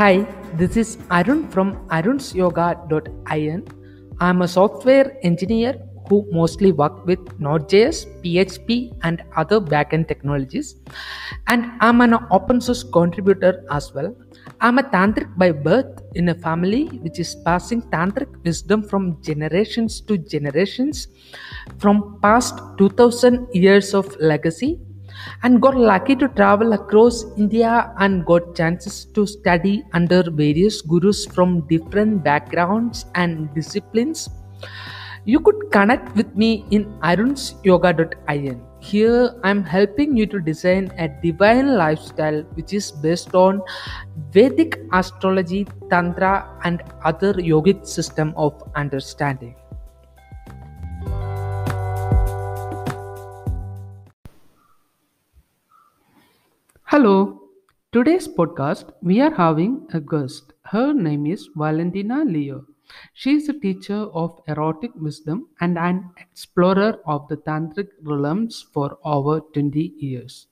Hi, this is Arun from arunsyoga.in. I'm a software engineer who mostly work with Node.js, PHP, and other backend technologies. And I'm an open source contributor as well. I'm a tantric by birth in a family which is passing tantric wisdom from generations to generations from past 2000 years of legacy and got lucky to travel across India and got chances to study under various gurus from different backgrounds and disciplines. You could connect with me in arunsyoga.in. Here I'm helping you to design a divine lifestyle which is based on Vedic astrology, tantra and other yogic system of understanding. Hello. Today's podcast we are having a guest. Her name is Valentina Leo. She is a teacher of erotic wisdom and an explorer of the tantric realms for over 20 years.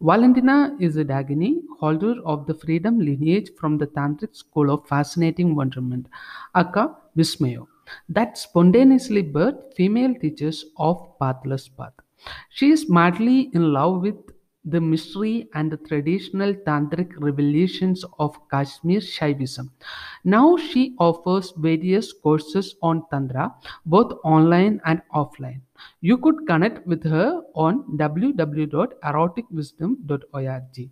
Valentina is a Dakini, holder of the freedom lineage from the Tantric school of fascinating wonderment, Akka Vismayo, that spontaneously birthed female teachers of Pathless Path. She is madly in love with the mystery and the traditional tantric revelations of Kashmir Shaivism. Now she offers various courses on Tantra, both online and offline. You could connect with her on www.eroticwisdom.org.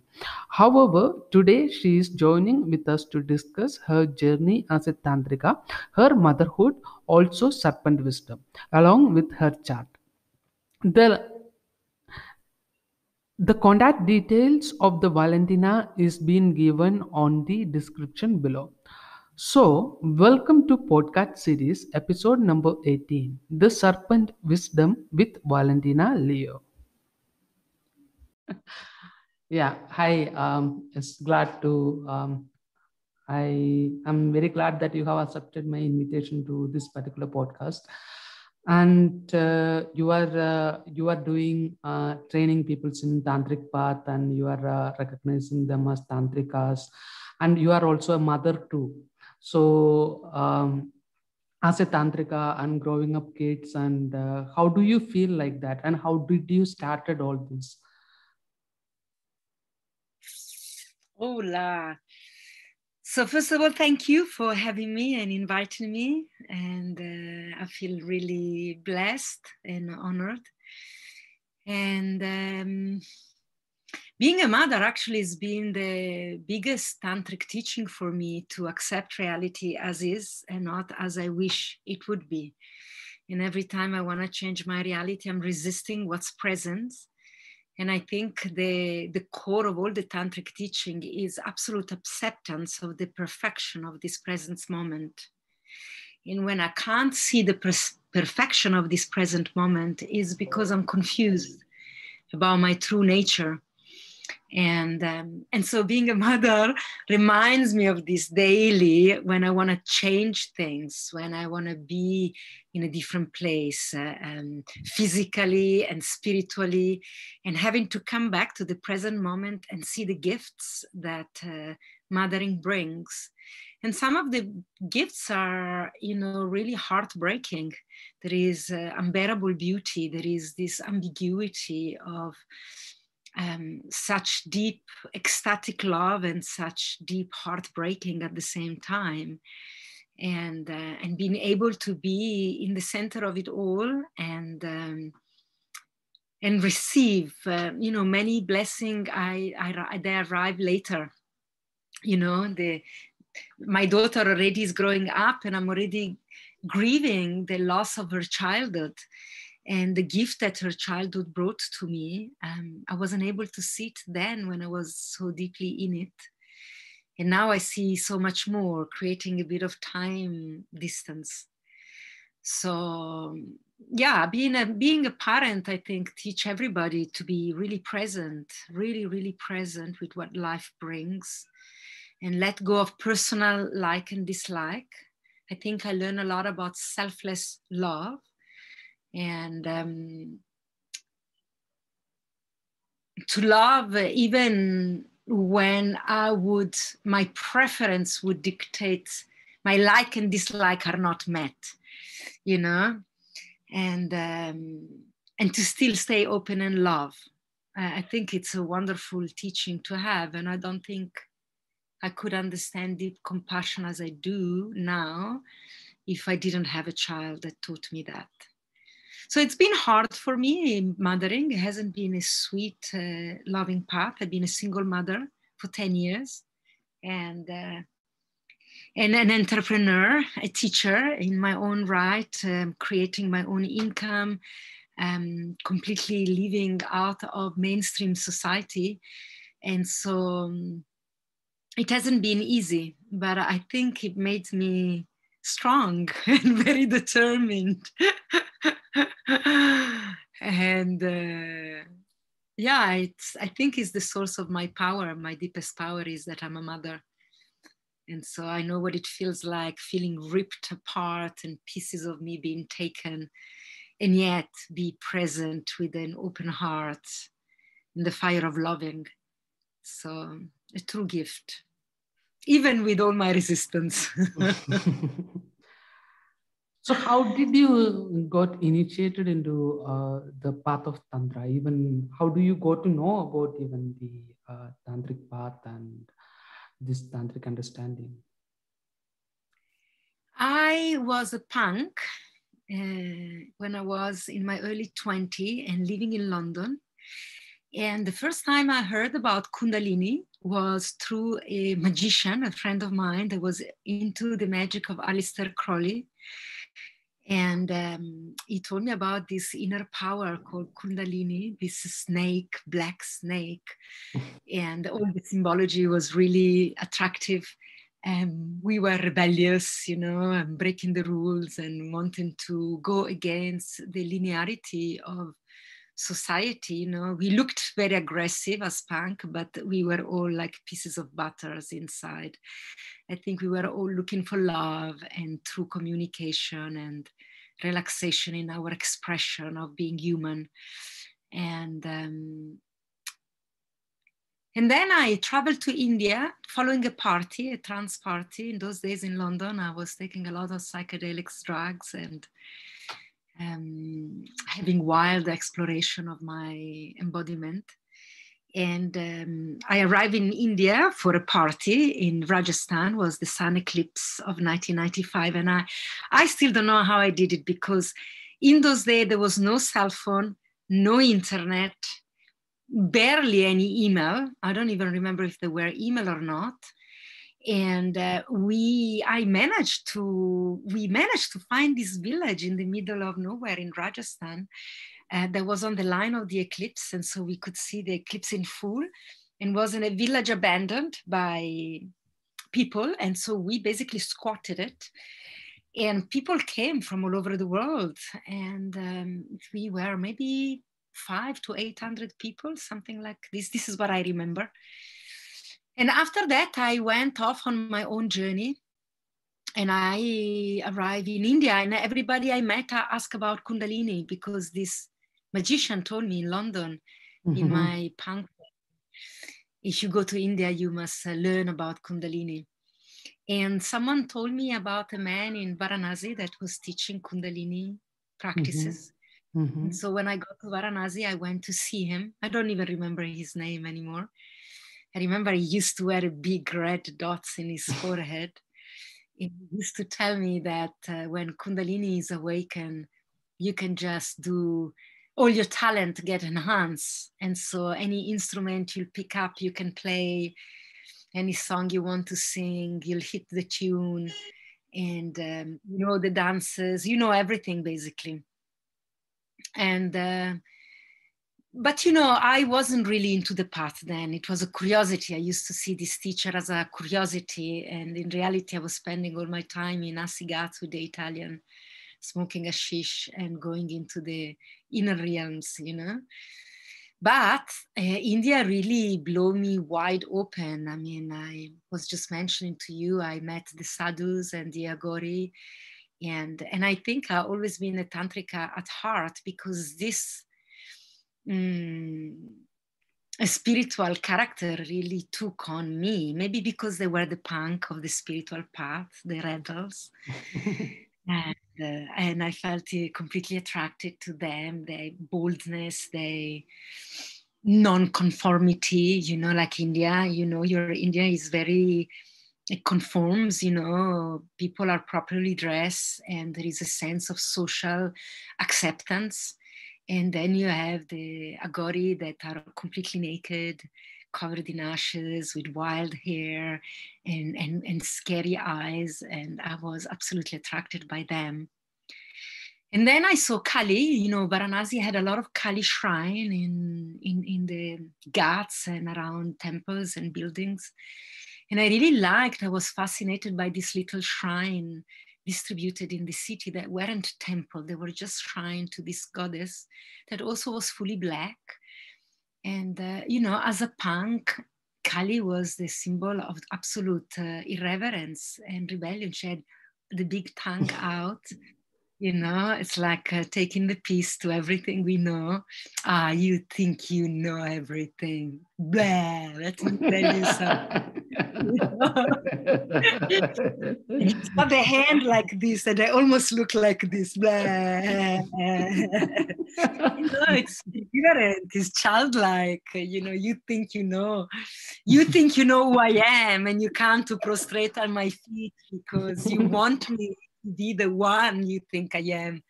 However, today she is joining with us to discuss her journey as a Tantrika, her motherhood, also serpent wisdom, along with her chart. The the contact details of the Valentina is being given on the description below. So, welcome to podcast series episode number 18, The Serpent Wisdom with Valentina Leo. Yeah, hi. Um, it's glad to. Um, I am very glad that you have accepted my invitation to this particular podcast and uh, you are uh, you are doing uh, training people in tantric path and you are uh, recognizing them as tantrikas. And you are also a mother too. So um, as a tantrika and growing up kids and uh, how do you feel like that? And how did you started all this? Hola. So first of all, thank you for having me and inviting me, and uh, I feel really blessed and honored. And um, being a mother actually has been the biggest tantric teaching for me to accept reality as is and not as I wish it would be. And every time I want to change my reality, I'm resisting what's present and I think the, the core of all the tantric teaching is absolute acceptance of the perfection of this present moment. And when I can't see the pers- perfection of this present moment, is because I'm confused about my true nature and um, and so being a mother reminds me of this daily when i want to change things when i want to be in a different place uh, um, physically and spiritually and having to come back to the present moment and see the gifts that uh, mothering brings. And some of the gifts are you know really heartbreaking. There is uh, unbearable beauty. There is this ambiguity of um, such deep ecstatic love and such deep heartbreaking at the same time. And uh, and being able to be in the center of it all and um, and receive uh, you know many blessing I, I they arrive later. You know the my daughter already is growing up and i'm already grieving the loss of her childhood and the gift that her childhood brought to me um, i wasn't able to see it then when i was so deeply in it. And now i see so much more creating a bit of time distance. So yeah being a being a parent i think teach everybody to be really present really really present with what life brings and let go of personal like and dislike. I think i learn a lot about selfless love and um, to love even when I would, my preference would dictate my like and dislike are not met, you know, and um, and to still stay open and love. I think it's a wonderful teaching to have, and I don't think I could understand deep compassion as I do now if I didn't have a child that taught me that. So it's been hard for me mothering. It hasn't been a sweet, uh, loving path. I've been a single mother for 10 years and, uh, and an entrepreneur, a teacher in my own right, um, creating my own income, um, completely living out of mainstream society. And so um, it hasn't been easy, but I think it made me strong and very determined. and uh, yeah, it's, I think it's the source of my power. My deepest power is that I'm a mother. And so I know what it feels like feeling ripped apart and pieces of me being taken, and yet be present with an open heart in the fire of loving. So, a true gift even with all my resistance. so how did you got initiated into uh, the path of tantra? Even how do you go to know about even the uh, tantric path and this tantric understanding? I was a punk uh, when i was in my early 20 and living in london. And the first time I heard about Kundalini was through a magician, a friend of mine that was into the magic of Aleister Crowley. And um, he told me about this inner power called Kundalini, this snake, black snake. and all the symbology was really attractive. And we were rebellious, you know, and breaking the rules and wanting to go against the linearity of society you know. We looked very aggressive as punk but we were all like pieces of butters inside. I think we were all looking for love and true communication and relaxation in our expression of being human. And um, and then I traveled to India following a party, a trans party. In those days in London, I was taking a lot of psychedelics drugs and um, having wild exploration of my embodiment. And um, I arrived in India for a party in Rajasthan, was the sun eclipse of 1995. And I, I still don't know how I did it because in those days there was no cell phone, no internet, barely any email. I don't even remember if there were email or not and uh, we i managed to we managed to find this village in the middle of nowhere in rajasthan uh, that was on the line of the eclipse and so we could see the eclipse in full and was in a village abandoned by people and so we basically squatted it. And people came from all over the world and um, we were maybe five to 800 people something like this. This is what i remember and after that, I went off on my own journey and I arrived in India and everybody I met asked about Kundalini because this magician told me in London mm-hmm. in my punk, if you go to India, you must uh, learn about Kundalini. And someone told me about a man in Varanasi that was teaching Kundalini practices. Mm-hmm. Mm-hmm. So when I got to Varanasi, I went to see him. I don't even remember his name anymore. I remember he used to wear big red dots in his forehead. He used to tell me that uh, when Kundalini is awakened, you can just do all your talent get enhanced. And so any instrument you pick up, you can play any song you want to sing, you'll hit the tune and um, you know the dances, you know everything basically. And uh, but you know, I wasn't really into the path then. It was a curiosity. I used to see this teacher as a curiosity, and in reality, I was spending all my time in Assi Ghat with the Italian, smoking a shish and going into the inner realms, you know. But uh, India really blew me wide open. I mean, I was just mentioning to you, I met the sadhus and the Aghori, and and I think I've always been a tantrika at heart because this Mm, a spiritual character really took on me. Maybe because they were the punk of the spiritual path, the rebels. and, uh, and I felt uh, completely attracted to them, their boldness, their non-conformity, you know, like India, you know, your India is very it conforms, you know, people are properly dressed and there is a sense of social acceptance. And then you have the Aghori that are completely naked, covered in ashes with wild hair and, and, and scary eyes. And I was absolutely attracted by them. And then I saw Kali, you know, Varanasi had a lot of Kali shrine in, in, in the ghats and around temples and buildings. And I really liked, I was fascinated by this little shrine distributed in the city that weren't temple, they were just shrine to this goddess that also was fully black. And, uh, you know, as a punk, Kali was the symbol of absolute uh, irreverence and rebellion. She had the big tongue out you know it's like uh, taking the piece to everything we know. Ah you think you know everything. Blah let me tell you something. It's the hand like this and i almost look like this. Blah. You know it's ignorant it's childlike. You know you think you know. You think you know who i am and you come to prostrate on my feet because you want me be the one you think I am.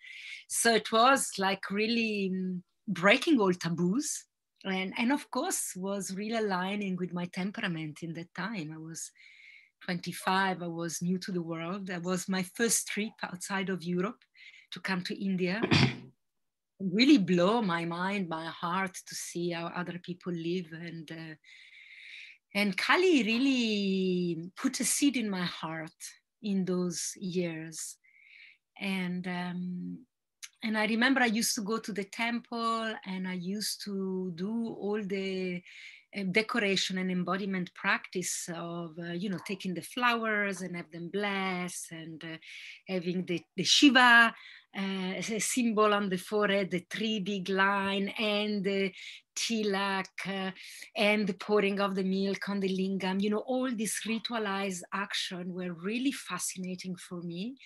So it was like really mm, breaking all taboos. And, and of course was really aligning with my temperament in that time. I was 25, I was new to the world. That was my first trip outside of Europe to come to India. really blow my mind, my heart to see how other people live and uh, and Kali really put a seed in my heart in those years. And um, and I remember I used to go to the temple and I used to do all the decoration and embodiment practice of uh, you know taking the flowers and have them bless and uh, having the, the shiva uh, symbol on the forehead, the three big line, and the tilak, uh, and the pouring of the milk on the lingam. You know, all this ritualized action were really fascinating for me.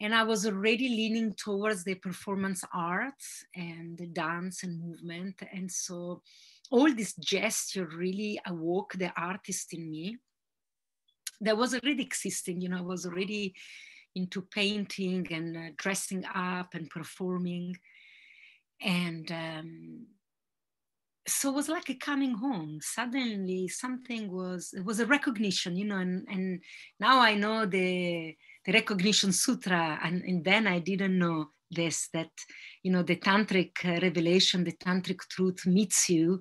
And I was already leaning towards the performance arts and the dance and movement. And so all this gesture really awoke the artist in me that was already existing, you know, I was already into painting and uh, dressing up and performing. And um, so it was like a coming home. Suddenly something was, it was a recognition, you know, and, and now I know the, the recognition sutra. And, and then I didn't know this, that, you know, the tantric uh, revelation, the tantric truth meets you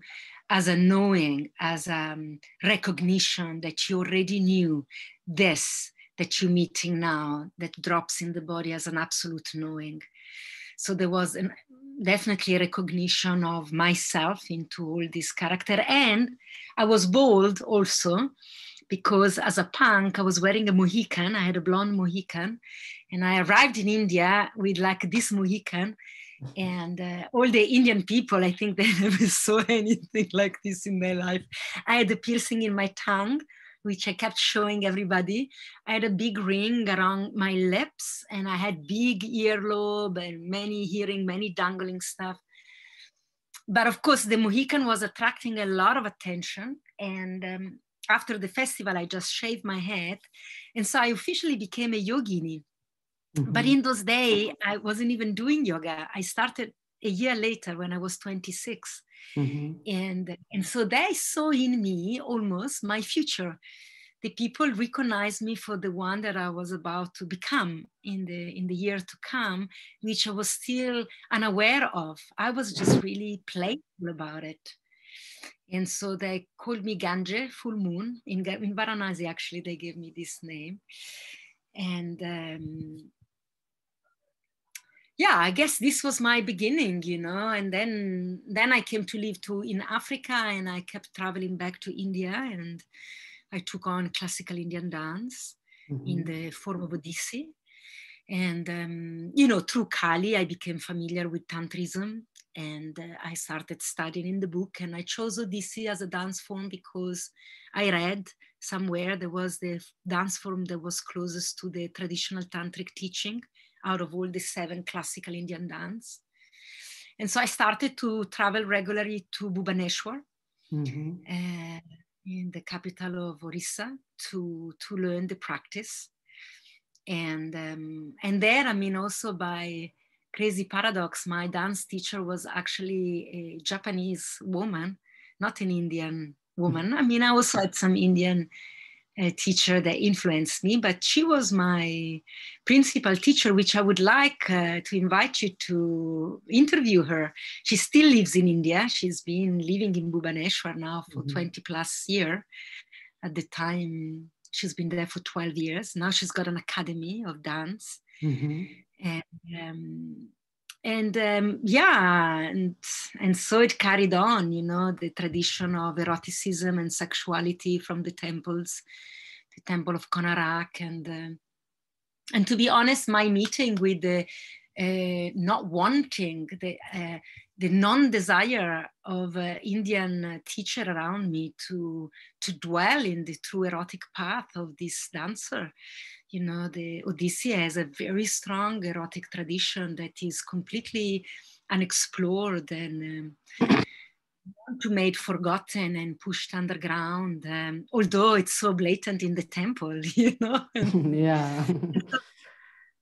as a knowing, as a um, recognition that you already knew this that you're meeting now that drops in the body as an absolute knowing. So there was an, definitely a recognition of myself into all this character. And I was bold also because as a punk, I was wearing a Mohican. I had a blonde Mohican. And I arrived in India with like this Mohican. And uh, all the Indian people, I think they never saw anything like this in their life. I had a piercing in my tongue which I kept showing everybody. I had a big ring around my lips and I had big earlobe and many hearing, many dangling stuff. But of course, the Mohican was attracting a lot of attention. And um, after the festival, I just shaved my head. And so I officially became a yogini. Mm-hmm. But in those days, I wasn't even doing yoga. I started a year later when I was 26. Mm-hmm. And, and so they saw in me almost my future. The people recognized me for the one that I was about to become in the in the year to come, which I was still unaware of. I was just really playful about it. And so they called me Ganje, full moon. In, in Varanasi, actually, they gave me this name. And um, yeah i guess this was my beginning you know and then then i came to live to in africa and i kept traveling back to india and i took on classical indian dance mm-hmm. in the form of odissi And, um, you know, through Kali, I became familiar with Tantrism and uh, I started studying in the book. And I chose Odissi as a dance form because I read somewhere there was the dance form that was closest to the traditional tantric teaching out of all the seven classical Indian dance. And so I started to travel regularly to Bhubaneswar mm-hmm. uh, in the capital of Orissa to, to learn the practice. And, um, and there, I mean, also by crazy paradox, my dance teacher was actually a Japanese woman, not an Indian woman. I mean, I also had some Indian uh, teacher that influenced me, but she was my principal teacher, which I would like uh, to invite you to interview her. She still lives in India. She's been living in Bhubaneswar now for mm-hmm. 20 plus year. At the time, she's been there for 12 years. Now she's got an academy of dance. Mm-hmm. And um, and um, yeah and and so it carried on you know the tradition of eroticism and sexuality from the temples the temple of konarak and uh, and to be honest my meeting with the uh, not wanting the uh, the non-desire of an Indian teacher around me to to dwell in the true erotic path of this dancer you know, the Odissi has a very strong erotic tradition that is completely unexplored and um, to made forgotten and pushed underground. Um, although it's so blatant in the temple, you know. yeah.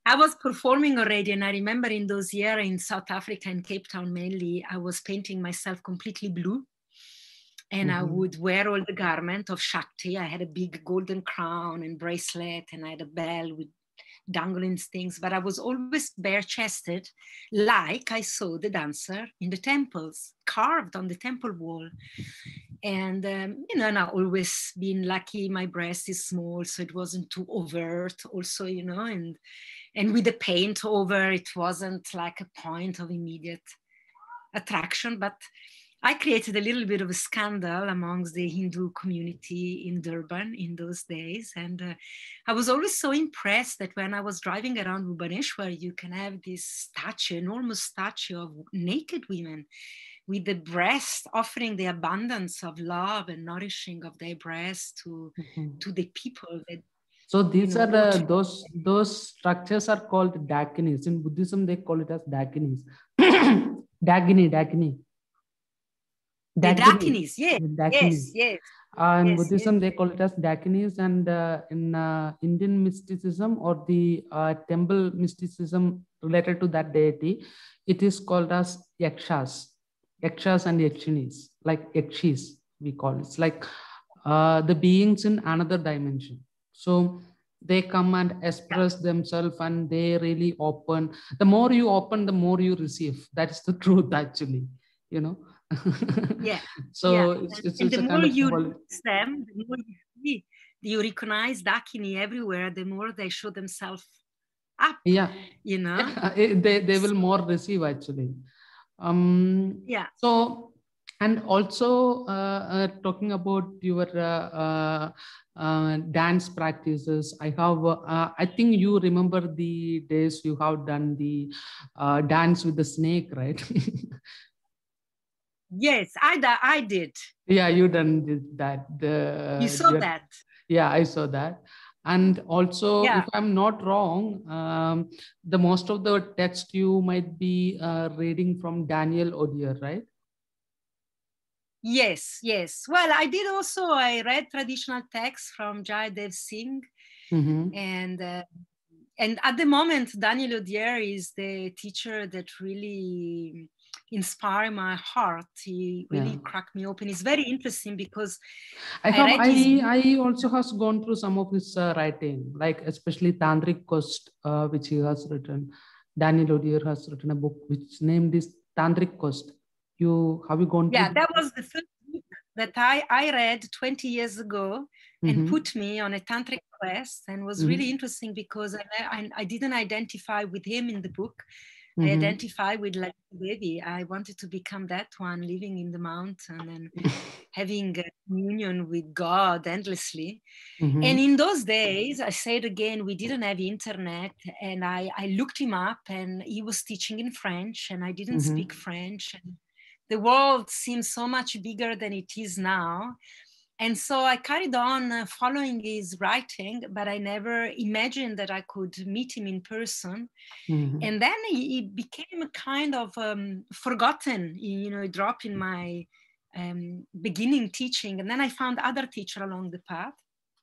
I was performing already, and I remember in those years in South Africa and Cape Town mainly, I was painting myself completely blue and mm-hmm. I would wear all the garment of Shakti. I had a big golden crown and bracelet, and I had a bell with dangling things, but I was always bare chested, like I saw the dancer in the temples, carved on the temple wall. And, um, you know, and I've always been lucky, my breast is small, so it wasn't too overt, also, you know, and, and with the paint over, it wasn't like a point of immediate attraction, but I created a little bit of a scandal amongst the Hindu community in Durban in those days. And uh, I was always so impressed that when I was driving around Bhubaneswar, you can have this statue, enormous statue of naked women with the breast offering the abundance of love and nourishing of their breast to, mm-hmm. to the people that so these are the those those structures are called dakinis. In Buddhism, they call it as dakinis. dakini, dakini. Dakinis, yes, yes, yes. Uh, in yes, Buddhism, yes. they call it as Dakinis, and uh, in uh, Indian mysticism or the uh, temple mysticism related to that deity, it is called as Yakshas, Yakshas and Yakshinis, like Yakshis, we call it. It's like uh, the beings in another dimension. So they come and express themselves and they really open. The more you open, the more you receive. That's the truth, actually, you know yeah. So yeah. it's, it's, and it's the more you use them, the more you see, you recognize Dakini everywhere, the more they show themselves up. Yeah. You know? Yeah. They, they will more receive actually. Um, yeah. So, and also uh, uh, talking about your uh, uh, uh dance practices, I have, uh, I think you remember the days you have done the dance with the snake, right? Yes, I I did. Yeah, you done that. The, you saw that. Yeah, I saw that. And also, yeah. if I'm not wrong, um, the most of the text you might be uh, reading from Daniel Odier, right? Yes, yes. Well, I did also. I read traditional texts from Jaideva Singh, mm-hmm. and uh, and at the moment, Daniel Odier is the teacher that really inspire my heart. He really yeah. cracked me open. It's very interesting because I have I, his... I also has gone through some of his uh, writing, like especially Tantric Quest, uh, which he has written. Daniel Odier has written a book which named is Tantric Quest. You have you gone? Yeah, that was the first book that I I read 20 years ago and mm-hmm. put me on a tantric quest and was mm-hmm. really interesting because I, I, I didn't identify with him in the book I identify with like baby. I wanted to become that one living in the mountain and having a communion with God endlessly. Mhm. And in those days, I say it again, we didn't have internet. And I, I looked him up and he was teaching in French and I didn't Mhm. speak French. And the world seems so much bigger than it is now. And so I carried on uh, following his writing, but I never imagined that I could meet him in person. Mhm. And then he, became a kind of um, forgotten, you know, a drop in my um, beginning teaching. And then I found other teacher along the path.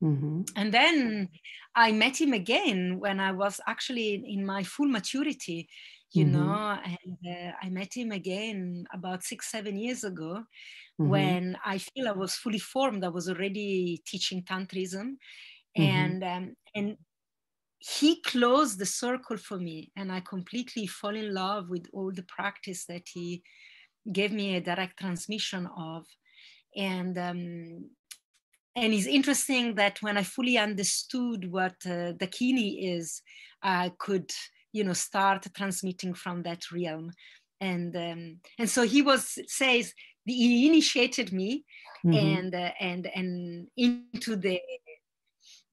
Mhm. And then I met him again when I was actually in my full maturity, you Mhm. know, and uh, I met him again about six, seven years ago Mhm. when I feel I was fully formed. I was already teaching Tantrism. And, um, and he closed the circle for me and i completely fall in love with all the practice that he gave me a direct transmission of and um, and it's interesting that when i fully understood what uh, dakini is i could you know start transmitting from that realm. And um, and so he was says he initiated me Mhm. and uh, and and into the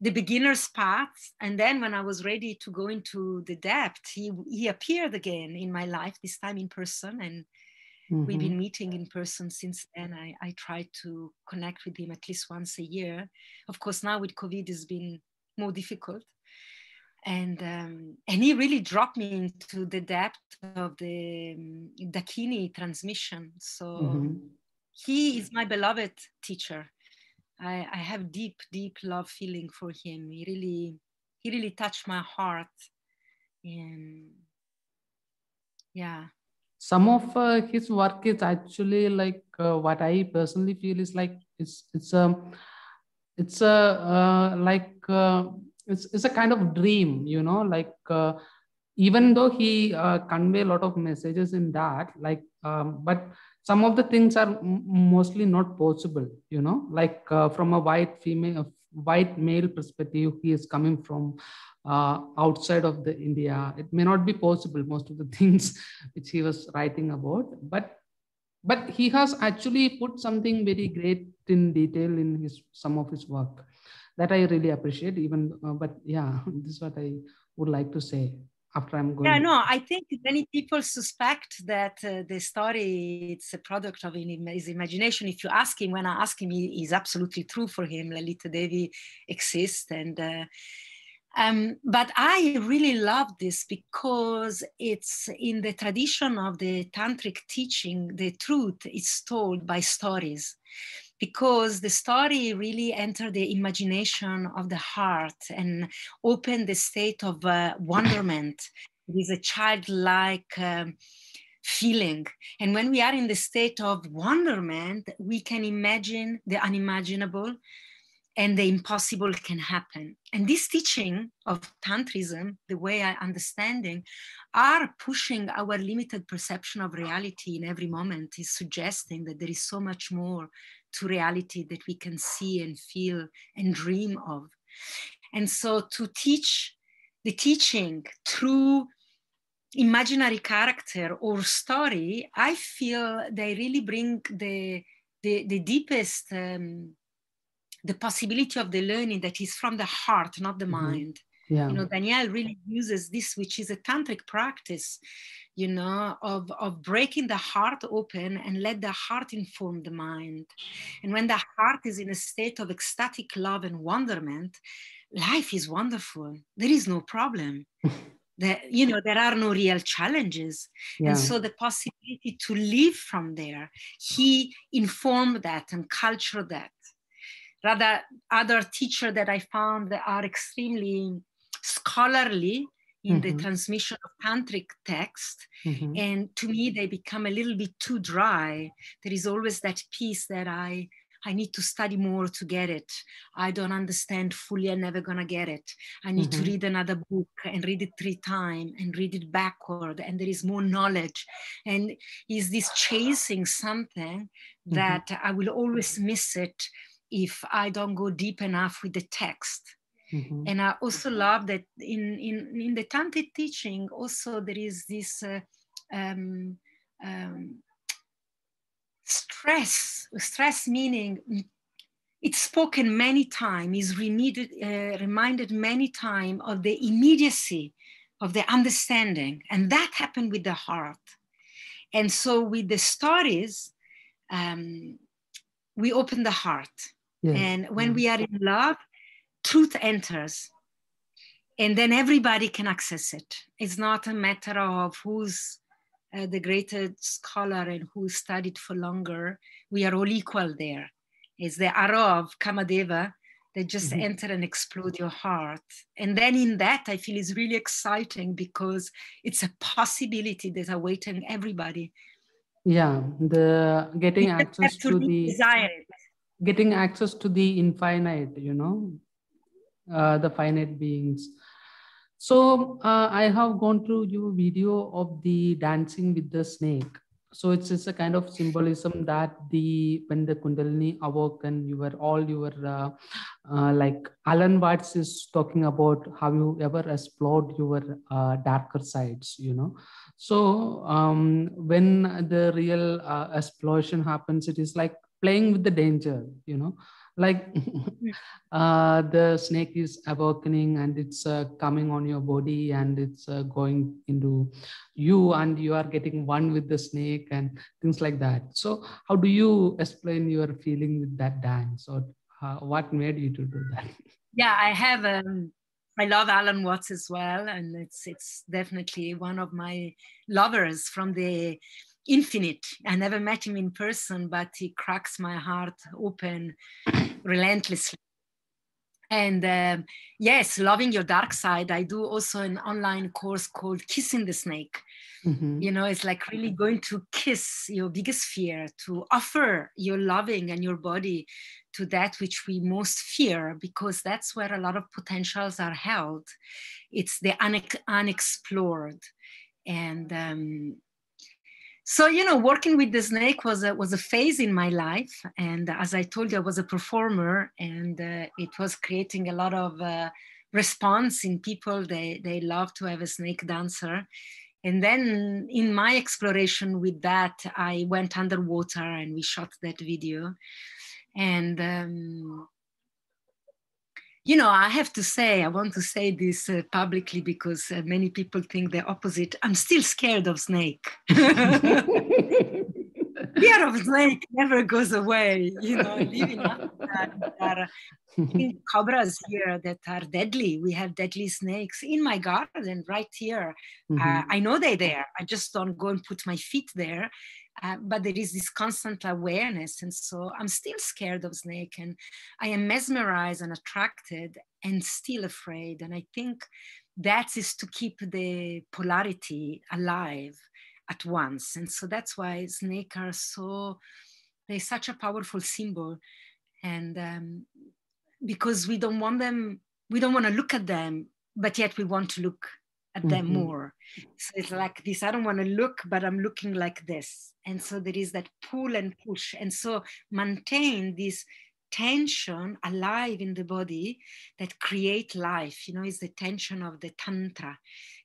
the beginner's path. And then when i was ready to go into the depth he he appeared again in my life this time in person. And we've Mhm. been meeting in person since then. I i try to connect with him at least once a year. Of course now with covid it's been more difficult and um, and he really dropped me into the depth of the um, dakini transmission so Mhm. he is my beloved teacher I, I have deep, deep love feeling for him. He really, he really touched my heart. And yeah, some of uh, his work is actually like uh, what i personally feel is like it's it's a it's a uh, like uh, it's, it's a kind of dream you know like uh, even though he uh, convey a lot of messages in that like um, but some of the things are mostly not possible you know like uh, from a white female white male perspective he is coming from uh, outside of the india. It may not be possible most of the things which he was writing about but but he has actually put something very great in detail in his some of his work that i really appreciate even uh, but yeah this is what i would like to say after i'm going yeah. No, I think many people suspect that uh, the story it's a product of his imagination. If you ask him, when I ask him, he is absolutely true for him. Lalita Devi exists, and uh, um, but I really love this because it's in the tradition of the tantric teaching. The truth is told by stories because the story really entered the imagination of the heart and opened the state of uh, wonderment. It is a childlike um, feeling. And when we are in the state of wonderment, we can imagine the unimaginable and the impossible can happen. And this teaching of Tantrism, the way I understanding, are pushing our limited perception of reality in every moment, is suggesting that there is so much more to reality that we can see and feel and dream of. And so to teach the teaching through imaginary character or story, I feel they really bring the the, the deepest um, the possibility of the learning that is from the heart, not the Mhm. mind. yeah You know, Danielle really uses this, which is a tantric practice, you know, of, of breaking the heart open and let the heart inform the mind. And when the heart is in a state of ecstatic love and wonderment, life is wonderful. There is no problem. There, you know, there are no real challenges. yeah And so the possibility to live from there, he informed that and cultured that. Rather, other teachers that I found that are extremely scholarly in the Mhm. transmission of tantric text, Mhm. and to me they become a little bit too dry. There is always that piece that I I need to study more to get it. I don't understand fully. I'm never gonna get it. I need to Mhm. read another book and read it three times and read it backward, and there is more knowledge. And is this chasing something that I will always miss it if I don't go deep enough with the text. Mm-hmm. And I also love that in, in, in the Tantric teaching, also there is this uh, um, um, stress, stress meaning it's spoken many times, is reminded, uh, reminded many times of the immediacy of the understanding. And that happened with the heart. And so with the stories, um, we open the heart. Yes. And when we are in love, truth enters. And then everybody can access it. It's not a matter of who's uh, the greatest scholar and who studied for longer. We are all equal there. It's the arrow of Kamadeva that just mm-hmm. enter and explode your heart. And then in that, I feel is really exciting because it's a possibility that's awaiting everybody. Yeah, the getting access to, to the desire. Getting access to the infinite, you know, uh, the finite beings. So uh, I have gone through your video of the dancing with the snake so it's it's a kind of symbolism that the when the kundalini awoke and you were all you were uh, uh, like alan watts is talking about how you ever explored your uh, darker sides you know so um, when the real uh, explosion happens it is like playing with the danger you know? Like uh, the snake is awakening and it's uh, coming on your body and it's uh, going into you and you are getting one with the snake and things like that. So how do you explain your feeling with that dance or what made you to do that? Yeah i have um, I love Alan Watts as well, and it's it's definitely one of my lovers from the infinite. I never met him in person, but he cracks my heart open relentlessly. And um, yes, loving your dark side. I do also an online course called Kissing the Snake. Mm-hmm. You know, it's like really going to kiss your biggest fear, to offer your loving and your body to that which we most fear, because that's where a lot of potentials are held. It's the une- unexplored. And um, so you know working with the snake was a, was a phase in my life. And as i told you i was a performer and uh, it was creating a lot of uh, response in people. They they love to have a snake dancer. And then in my exploration with that i went underwater and we shot that video. And um, you know, I have to say, I want to say this uh, publicly because uh, many people think the opposite. I'm still scared of snake. Fear of snake never goes away. You know, living Africa, there are cobras here that are deadly. We have deadly snakes in my garden right here. Mm-hmm. Uh, I know they're there. I just don't go and put my feet there uh, but there is this constant awareness. And so I'm still scared of snake and I am mesmerized and attracted and still afraid. And I think that is to keep the polarity alive at once. And so that's why snake are so, they're such a powerful symbol. And um, because we don't want them, we don't want to look at them, but yet we want to look at them mm-hmm. more. So it's like this I don't want to look, but I'm looking like this. And so there is that pull and push. And so maintain this tension alive in the body that create life you know is the tension of the tantra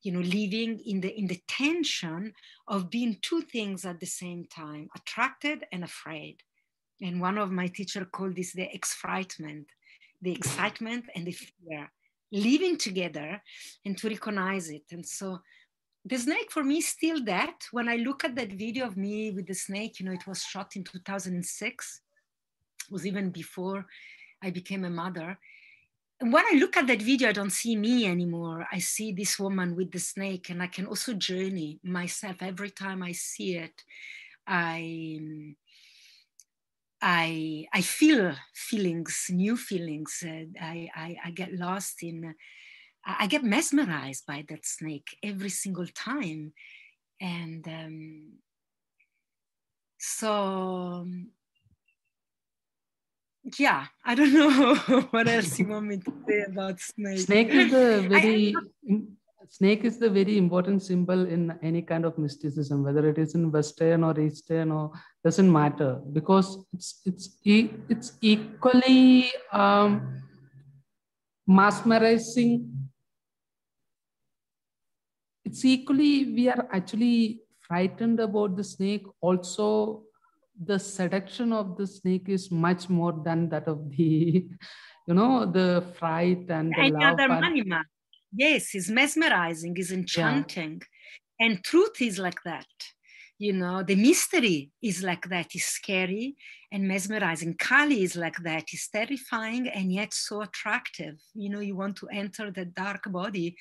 you know living in the in the tension of being two things at the same time attracted and afraid and one of my teacher called this the exfrightment the excitement and the fear living together and to recognize it. And so the snake for me is still that. When I look at that video of me with the snake, you know, it was shot in 2006. It was even before I became a mother. And when I look at that video, I don't see me anymore. I see this woman with the snake, and I can also journey myself every time I see it. I I I feel feelings, new feelings. Uh, I, I, I get lost in. I get mesmerized by that snake every single time, and um, so um, yeah, I don't know what else you want me to say about snake. Snake is a very snake is the very important symbol in any kind of mysticism whether it is in western or eastern or doesn't matter because it's it's it's equally um, mesmerizing. It's equally, we are actually frightened about the snake. Also, the seduction of the snake is much more than that of the, you know, the fright and the Any other animal. Yes, is mesmerizing, is enchanting. And truth is like that. You know, the mystery is like that, is scary and mesmerizing. Kali is like that, is terrifying and yet so attractive. You know, you want to enter the dark body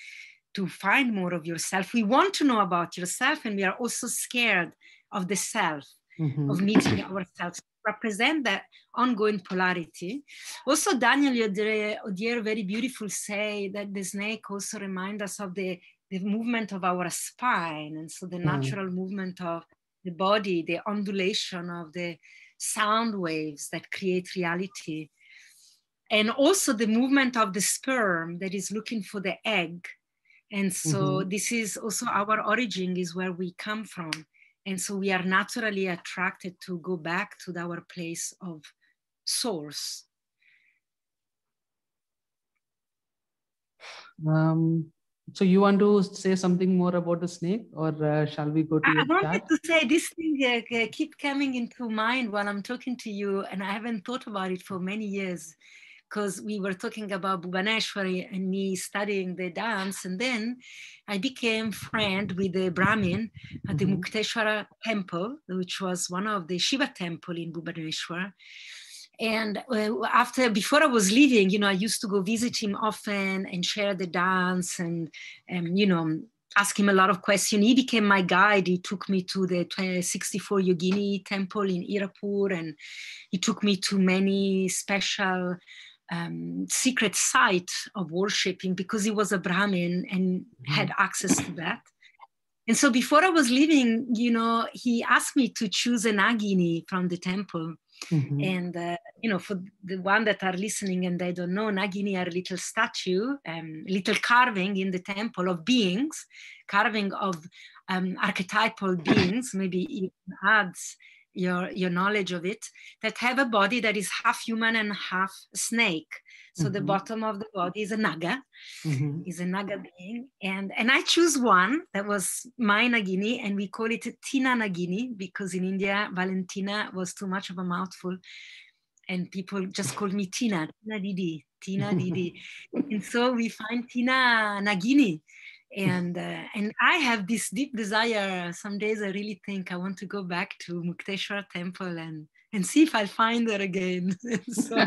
to find more of yourself. We want to know about yourself, and we are also scared of the self Mhm. of meeting ourselves represent that ongoing polarity. Also daniel Odier, very beautiful say that the snake also remind us of the the movement of our spine and so the Mm. natural movement of the body the undulation of the sound waves that create reality. And also the movement of the sperm that is looking for the egg. And so this is also our origin is where we come from and so we are naturally attracted to go back to our place of source Um, so you want to say something more about the snake, or uh, shall we go to I wanted chat? to say this thing uh, uh, keep coming into mind while I'm talking to you, and I haven't thought about it for many years because we were talking about Bhubaneswari and me studying the dance, and then I became friend with the Brahmin at the Mhm. Mukteshwara temple, which was one of the Shiva temple in Bhubaneswar. And uh, after, before I was leaving, you know, I used to go visit him often and share the dance and, um, you know, ask him a lot of questions. He became my guide. He took me to the 20 64 Yogini temple in Hirapur and he took me to many special um, secret site of worshiping because he was a Brahmin and had access to that. And so before I was leaving, you know, he asked me to choose a Nagini from the temple. Mhm. And, uh, you know, for the one that are listening and they don't know, Nagini are little statue, um, little carving in the temple of beings, carving of um, archetypal beings, maybe even adds your, your knowledge of it, that have a body that is half human and half snake. So the Mhm. bottom of the body is a naga, Mhm. is a naga being. And, and I choose one that was my Nagini, and we call it Tina Nagini because in India, Valentina was too much of a mouthful. And people just called me Tina, Tina Didi, Tina Didi. and so we find Tina Nagini. And, uh, and I have this deep desire. Some days I really think I want to go back to Mukteshwar temple and, and see if I'll find her again. so,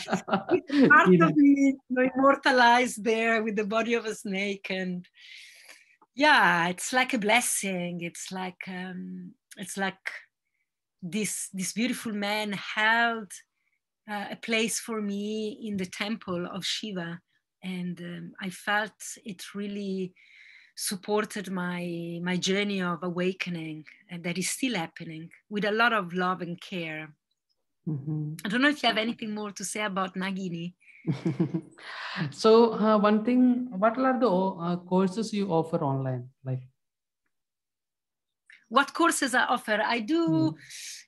part Yeah. of me you know, immortalized there with the body of a snake and yeah it's like a blessing it's like um it's like this this beautiful man held uh, a place for me in the temple of shiva and um, i felt it really supported my my journey of awakening and that is still happening with a lot of love and care Mhm. i don't know if you have anything more to say about nagini so uh, one thing, what are the uh, courses you offer online? Like, what courses I offer. I do Mm.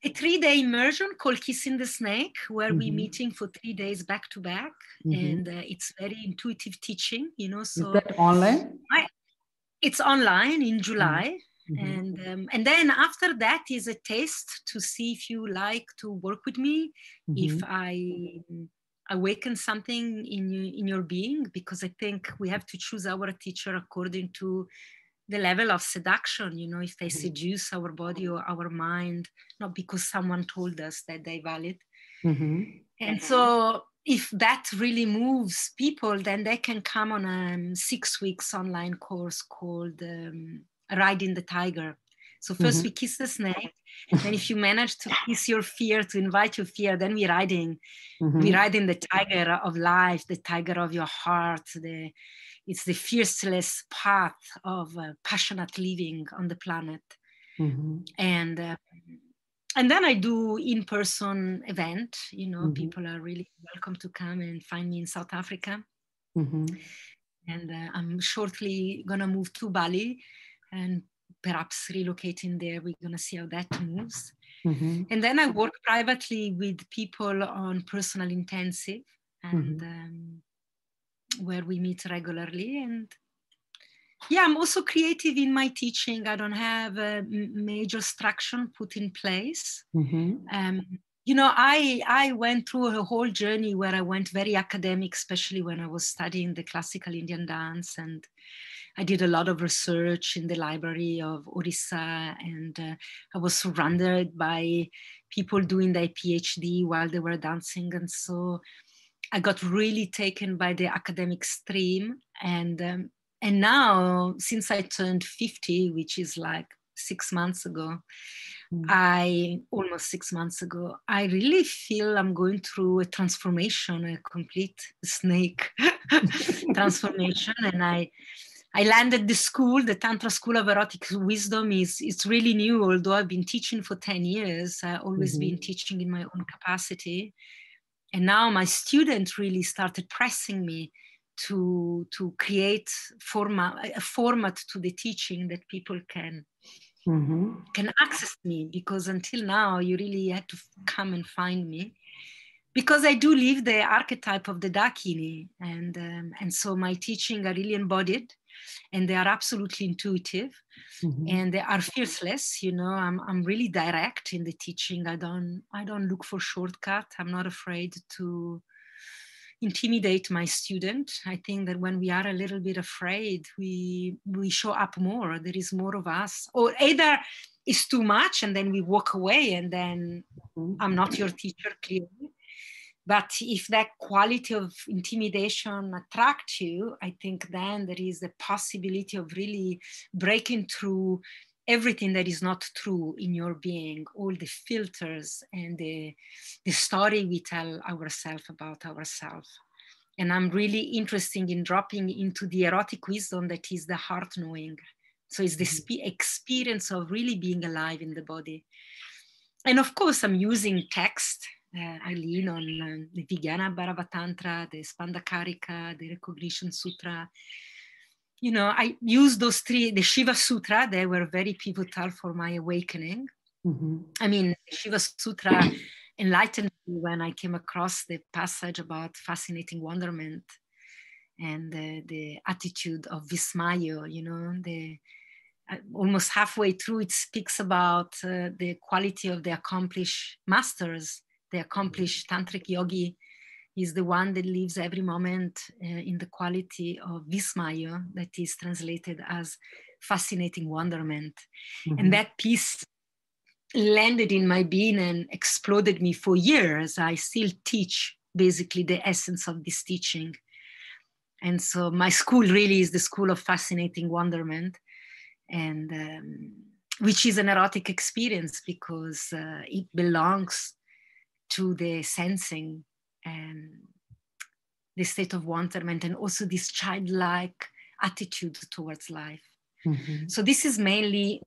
a three-day immersion called Kissing the Snake, where we Mhm. meeting for three days back to back, Mhm. and uh, it's very intuitive teaching. You know, is so that online? it's online in July, Mhm. and um, and then after that is a test to see if you like to work with me, if Mhm. I awaken something in you, in your being, because I think we have to choose our teacher according to the level of seduction you know if they Mhm. seduce our body or our mind not because someone told us that they valid Mhm. and so if that really moves people then they can come on a um, six weeks online course called um, riding the tiger so 1st Mhm. we kiss the snake and then if you manage to kiss your fear to invite your fear then we're riding Mhm. we're riding the tiger of life the tiger of your heart the it's the fearless path of uh, passionate living on the planet Mhm. and uh, and then i do in-person event you know Mhm. people are really welcome to come and find me in south africa Mhm. and uh, i'm shortly gonna move to bali and perhaps relocating there we're gonna see how that moves Mhm. and then i work privately with people on personal intensive and Mhm. um, where we meet regularly. And yeah, I'm also creative in my teaching. I don't have a major structure put in place. Mm-hmm. Um, you know, I I went through a whole journey where I went very academic, especially when I was studying the classical Indian dance, and I did a lot of research in the library of Orissa, and uh, I was surrounded by people doing their PhD while they were dancing, and so I got really taken by the academic stream, and um, and now since I turned 50, which is like six months ago, mm. I almost six months ago, I really feel I'm going through a transformation, a complete snake transformation, and I. I landed the school, the Tantra School of Erotic Wisdom is it's really new, although I've been teaching for 10 years. I've always mm-hmm. been teaching in my own capacity and now my students really started pressing me to to create format a format to the teaching that people can mm-hmm. can access me because until now you really had to come and find me because I do live the archetype of the Dakini and um, and so my teaching are really embodied and they are absolutely intuitive mm-hmm. and they are fearless you know. I'm, I'm really direct in the teaching. I don't i don't look for shortcut. I'm not afraid to intimidate my student. I think that when we are a little bit afraid we we show up more. There is more of us. Or either it's too much and then we walk away and then mm-hmm. i'm not your teacher clearly but if that quality of intimidation attracts you, I think then there is the possibility of really breaking through everything that is not true in your being, all the filters and the, the story we tell ourselves about ourselves. And I'm really interested in dropping into the erotic wisdom that is the heart knowing. So it's the mm-hmm. experience of really being alive in the body. And of course, I'm using text uh, I lean on uh, the Vijnana Bhairava the Spandakarika, the Recognition Sutra. You know, I use those three, the Shiva Sutra, they were very pivotal for my awakening. Mm-hmm. I mean, Shiva Sutra enlightened me when I came across the passage about fascinating wonderment and uh, the attitude of Vismayo, you know, the uh, almost halfway through it speaks about uh, the quality of the accomplished masters the accomplished tantric yogi is the one that lives every moment uh, in the quality of vismaya that is translated as fascinating wonderment. Mm-hmm. and that piece landed in my being and exploded me for years. I still teach basically the essence of this teaching. And so my school really is the school of fascinating wonderment and um, which is an erotic experience because uh, it belongs to the sensing and the state of wonderment and also this childlike attitude towards life. Mm-hmm. So this is mainly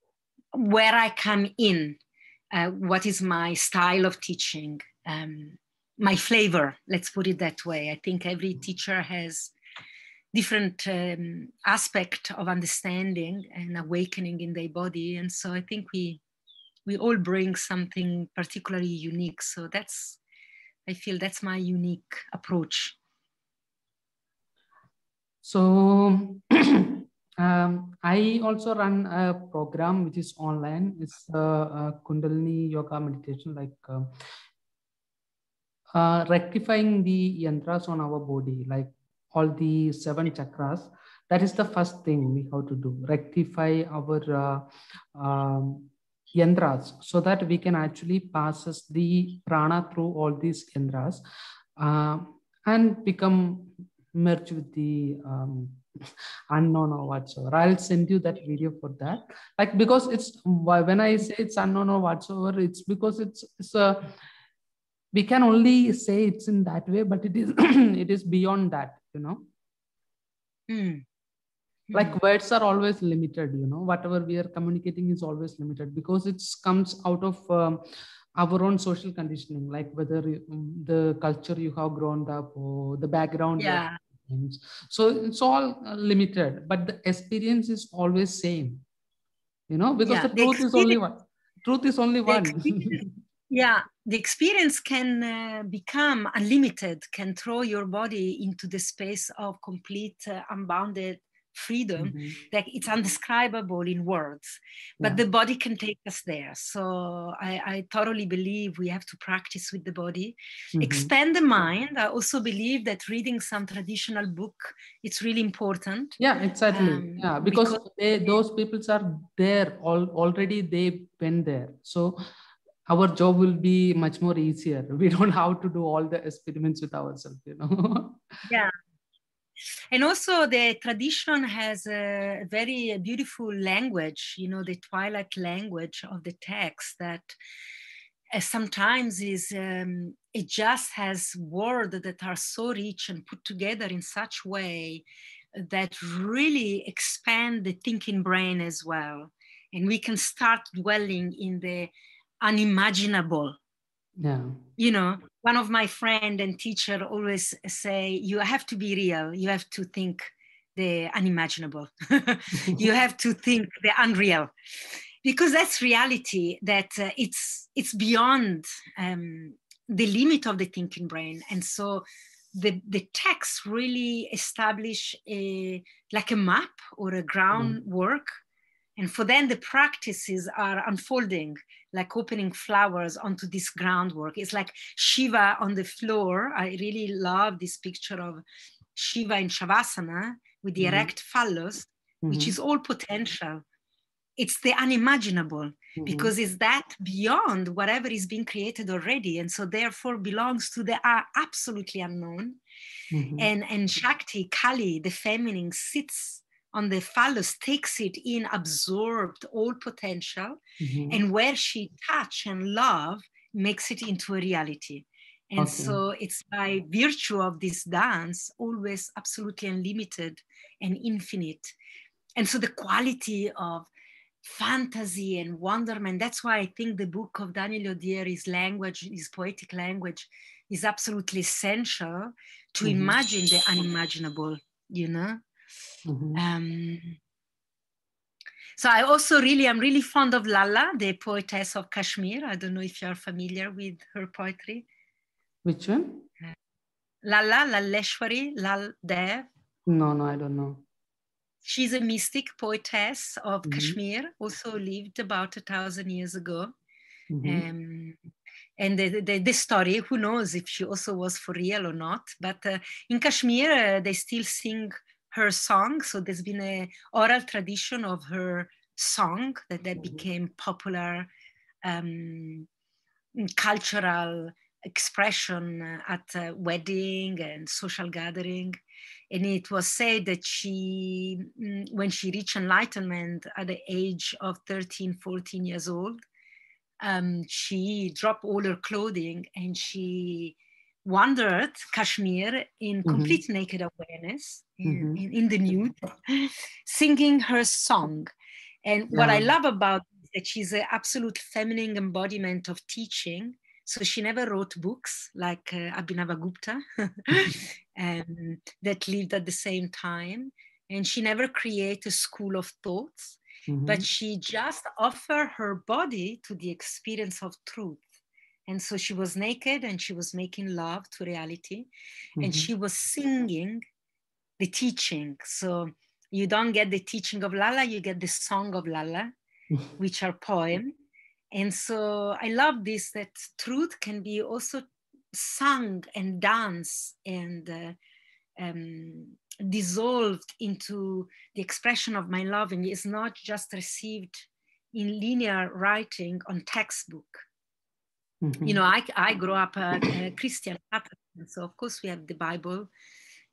where I come in. Uh, what is my style of teaching? Um, my flavor, let's put it that way. I think every teacher has different um, aspect of understanding and awakening in their body, and so I think we we all bring something particularly unique. So that's, I feel that's my unique approach. So um, I also run a program which is online. It's a, a Kundalini yoga meditation, like uh, uh, rectifying the yantras on our body, like all the seven chakras. That is the first thing we have to do. Rectify our uh, um, yantras so that we can actually passes the prana through all these yantras uh, and become merged with the um, unknown or whatsoever. I'll send you that video for that. Like because it's when I say it's unknown or whatsoever, it's because it's it's a we can only say it's in that way, but it is it is beyond that, you know. Mm like words are always limited you know. Whatever we are communicating is always limited because it comes out of um, our own social conditioning like whether um, the culture you have grown up or the background yeah. so it's all uh, limited but the experience is always same you know because yeah, the, the truth is only one. truth is only one. yeah the experience can uh, become unlimited can throw your body into the space of complete uh, unbounded freedom mm-hmm. that it's undescribable in words but yeah. the body can take us there. So I, I, thoroughly believe we have to practice with the body. Mm-hmm. expand the mind. I also believe that reading some traditional book it's really important. Yeah exactly. Um, yeah because, because they, those peoples are there all, already they've been there. So our job will be much more easier. We don't have to do all the experiments with ourselves you know? Yeah and also the tradition has a very beautiful language you know the twilight language of the text that uh, sometimes is um, it just has words that are so rich and put together in such way that really expand the thinking brain as well. And we can start dwelling in the unimaginable. Yeah. You know one of my friend and teacher always say you have to be real. You have to think the unimaginable. You have to think the unreal. Because that's reality that uh, it's it's beyond um, the limit of the thinking brain. And so the the text really establish a like a map or a groundwork mm. And for them, the practices are unfolding like opening flowers onto this groundwork. It's like Shiva on the floor. I really love this picture of Shiva in Shavasana with the mm-hmm. erect phallus, mm-hmm. which is all potential. It's the unimaginable mm-hmm. because it's that beyond whatever is being created already. And so therefore belongs to the uh, absolutely unknown. Mm-hmm. And, and Shakti, Kali, the feminine, sits on the phallus takes it in absorbed all potential mm-hmm. and where she touch and love makes it into a reality and okay. so it's by virtue of this dance always absolutely unlimited and infinite and so the quality of fantasy and wonderment that's why i think the book of daniel odier his language his poetic language is absolutely essential to mm-hmm. imagine the unimaginable you know Mm-hmm. Um, so I also really, I'm really fond of Lalla, the poetess of Kashmir. I don't know if you're familiar with her poetry. Which one? Lalla, Laleshwari, Lal Ded. No, no, I don't know. She's a mystic poetess of mm-hmm. Kashmir, also lived about a thousand years ago. Mm-hmm. Um, and the, the, the, story, who knows if she also was for real or not, but uh, in Kashmir, uh, they still sing her song. So there's been a oral tradition of her song that, that mm-hmm. became popular um, cultural expression at a wedding and social gathering. And it was said that she, mm, when she reached enlightenment at the age of 13, 14 years old, um, she dropped all her clothing and she wandered Kashmir in mm-hmm. complete mm-hmm. naked awareness, in, mm-hmm. in, in, the nude, singing her song. And yeah. what I love about that she's an absolute feminine embodiment of teaching. So she never wrote books like uh, Abhinavagupta um, that lived at the same time. And she never created a school of thoughts, mm-hmm. but she just offered her body to the experience of truth and so she was naked and she was making love to reality. Mm-hmm. And she was singing the teaching. So you don't get the teaching of Lalla, you get the song of Lalla, which are poem. And so I love this that truth can be also sung and dance and uh, um, dissolved into the expression of my love and is not just received in linear writing on textbook Mm-hmm. You know, I, I grew up a, a Christian Catholic, so of course we have the Bible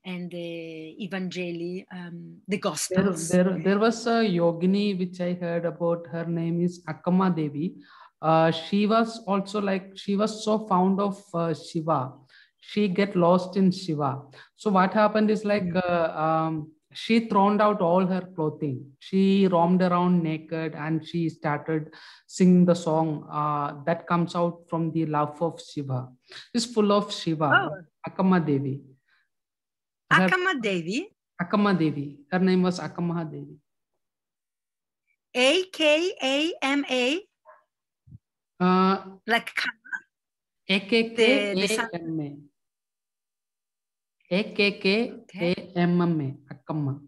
and the Evangeli, um, the Gospels. There, there, there, was a yogini which I heard about. Her name is Akama Devi. Uh, she was also like she was so fond of uh, Shiva. She get lost in Shiva. So what happened is like mm-hmm. uh, um, she thrown out all her clothing. She roamed around naked and she started singing the song uh, that comes out from the love of Shiva. It's full of Shiva, oh. Akama Devi. Her, Akama Devi? Akama Devi. Her name was Akama Devi. A K A M A? Uh, like Kama? A-K-K-A-M-A. A-K-K-A-M-M-A. Akkamma.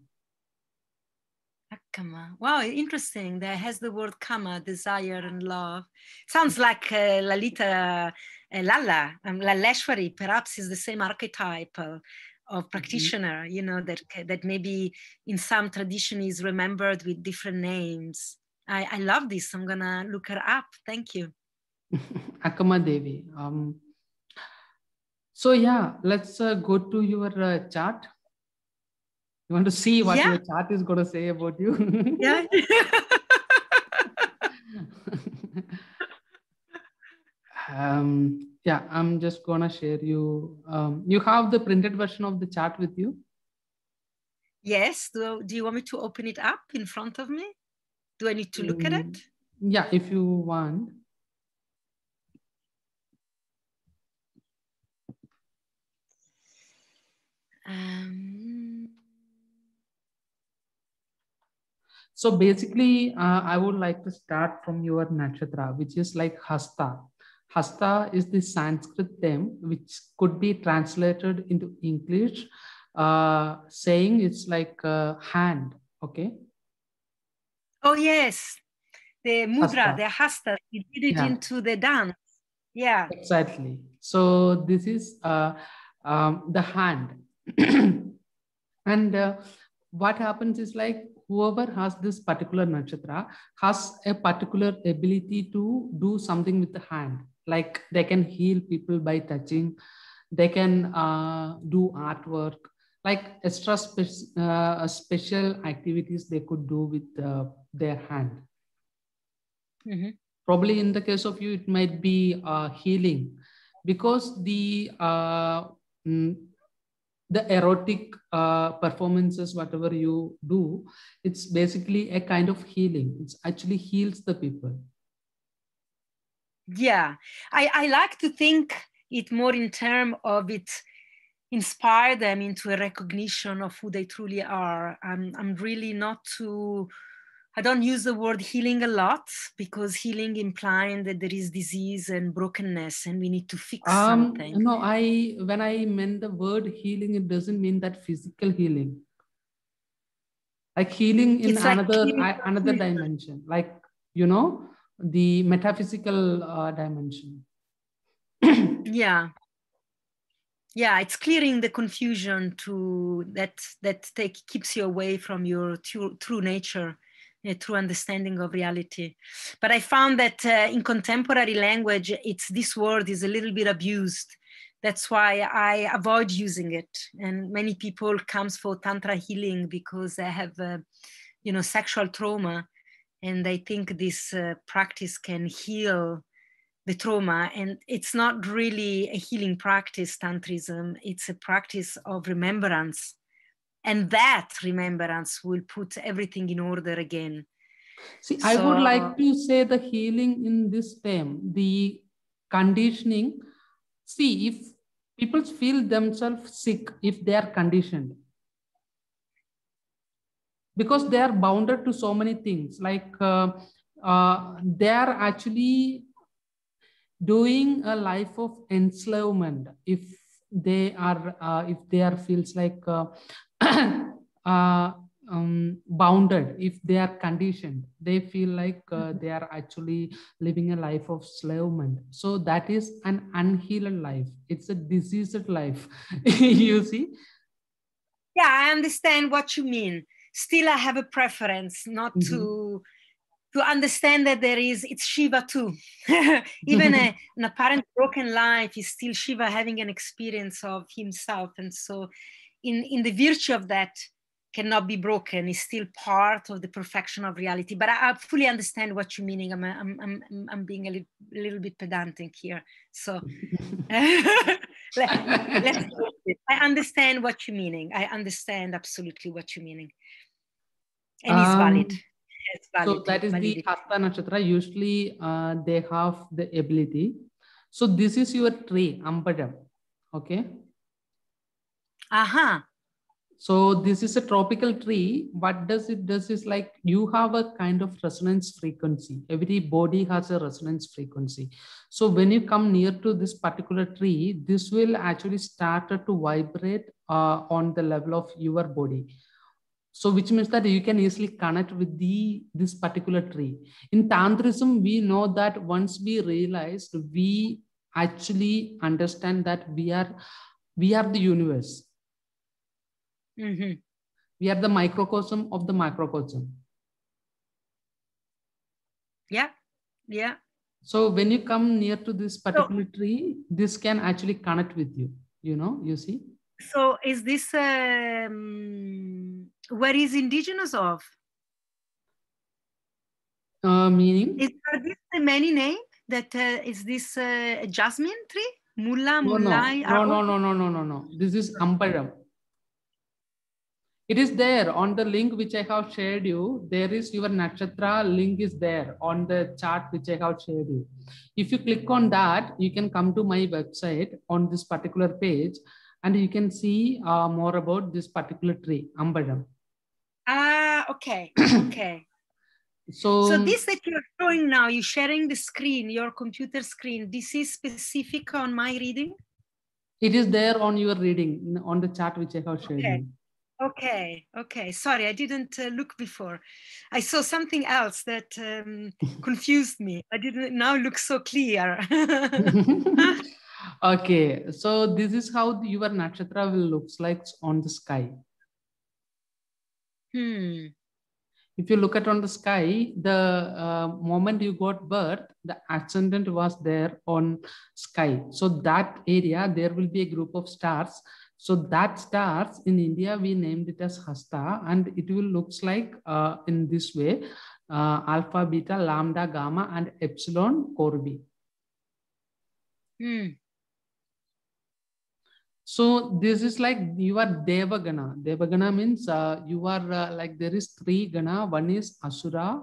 Kama. Wow, interesting. There has the word kama, desire and love. Sounds like uh, Lalita uh, Lala, um, Laleshwari, perhaps is the same archetype uh, of mm-hmm. practitioner, mm-hmm. you know, that, that maybe in some tradition is remembered with different names. I, I love this. I'm going to look her up. Thank you. Akama Devi. Um, so, yeah, let's uh, go to your uh, chart. You want to see what yeah. your chart is going to say about you? yeah. um, yeah, I'm just going to share you. Um, you have the printed version of the chart with you? Yes. Do, do you want me to open it up in front of me? Do I need to look at it? Mm, yeah, if you want. Um, So basically, uh, I would like to start from your nakshatra, which is like Hasta. Hasta is the Sanskrit term which could be translated into English, uh, saying it's like a hand. Okay. Oh yes, the mudra, hasta. the hasta. You did it yeah. into the dance. Yeah. Exactly. So this is uh, um, the hand, and uh, what happens is like whoever has this particular nakshatra has a particular ability to do something with the hand. Like they can heal people by touching, they can uh, do artwork, like extra spe- uh, special activities they could do with uh, their hand. Mm-hmm. Probably in the case of you, it might be uh, healing because the uh, mm, the erotic uh, performances, whatever you do, it's basically a kind of healing. It actually heals the people. Yeah, I, I like to think it more in terms of it inspire them into a recognition of who they truly are. I'm, I'm really not too I don't use the word healing a lot because healing implying that there is disease and brokenness and we need to fix um, something. No, I when I meant the word healing, it doesn't mean that physical healing. Like healing in it's another like another dimension, like you know, the metaphysical uh, dimension. yeah yeah it's clearing the confusion to that that take keeps you away from your true, true nature a true understanding of reality. But I found that uh, in contemporary language, it's this word is a little bit abused. That's why I avoid using it. And many people comes for tantra healing because they have, uh, you know, sexual trauma, and they think this uh, practice can heal the trauma. And it's not really a healing practice, tantrism. It's a practice of remembrance and that remembrance will put everything in order again. See so, i would like to say the healing in this term the conditioning. See if people feel themselves sick if they are conditioned because they are bounded to so many things like uh, uh, they are actually doing a life of enslavement if they are uh, if they are feels like uh, uh, um, bounded. If they are conditioned they feel like uh, they are actually living a life of slavement. So that is an unhealed life. It's a diseased life. You see? Yeah i understand what you mean. Still i have a preference not mm-hmm. to to understand that there is it's shiva too. Even a, an apparent broken life is still shiva having an experience of himself. And so in, in the virtue of that cannot be broken is still part of the perfection of reality. But i, I fully understand what you're meaning. I'm i'm i'm, I'm being a little, a little bit pedantic here. So let, i understand what you're meaning. I understand absolutely what you're meaning. And um, it's valid. It's valid so that is validity. the hasta nakshatra. Usually uh, they have the ability. So this is your tree ampadam okay uh-huh So this is a tropical tree. What does it does is like you have a kind of resonance frequency. Every body has a resonance frequency. So when you come near to this particular tree, this will actually start to vibrate uh, on the level of your body. So which means that you can easily connect with the this particular tree. In Tantrism, we know that once we realize we actually understand that we are we are the universe Mm-hmm. We are the microcosm of the microcosm. Yeah, yeah. So when you come near to this particular so, tree, this can actually connect with you. You know, you see. So is this um, where is indigenous of? Uh, meaning? Is this many name that uh, is this uh, jasmine tree? Mulla, no, mullai? No, no, no, no, no, no, no. This is amparam. It is there on the link which I have shared you. There is your nakshatra link is there on the chart which I have shared you. If you click on that, you can come to my website on this particular page and you can see uh, more about this particular tree, Ambadam. Ah, okay, okay. So, so this that you're showing now, you're sharing the screen, your computer screen, this is specific on my reading? It is there on your reading, on the chart which I have shared okay. you. Okay, okay. Sorry, I didn't uh, look before. I saw something else that um, confused me. I didn't now look so clear. okay, so this is how your nakshatra will looks like on the sky. Hmm. If you look at on the sky, the uh, moment you got birth, the ascendant was there on sky. So that area, there will be a group of stars so that stars in India, we named it as Hasta and it will looks like uh, in this way, uh, alpha, beta, lambda, gamma and epsilon Corvi. Hmm. So this is like you are Devagana. Devagana means uh, you are uh, like there is three Gana. One is Asura,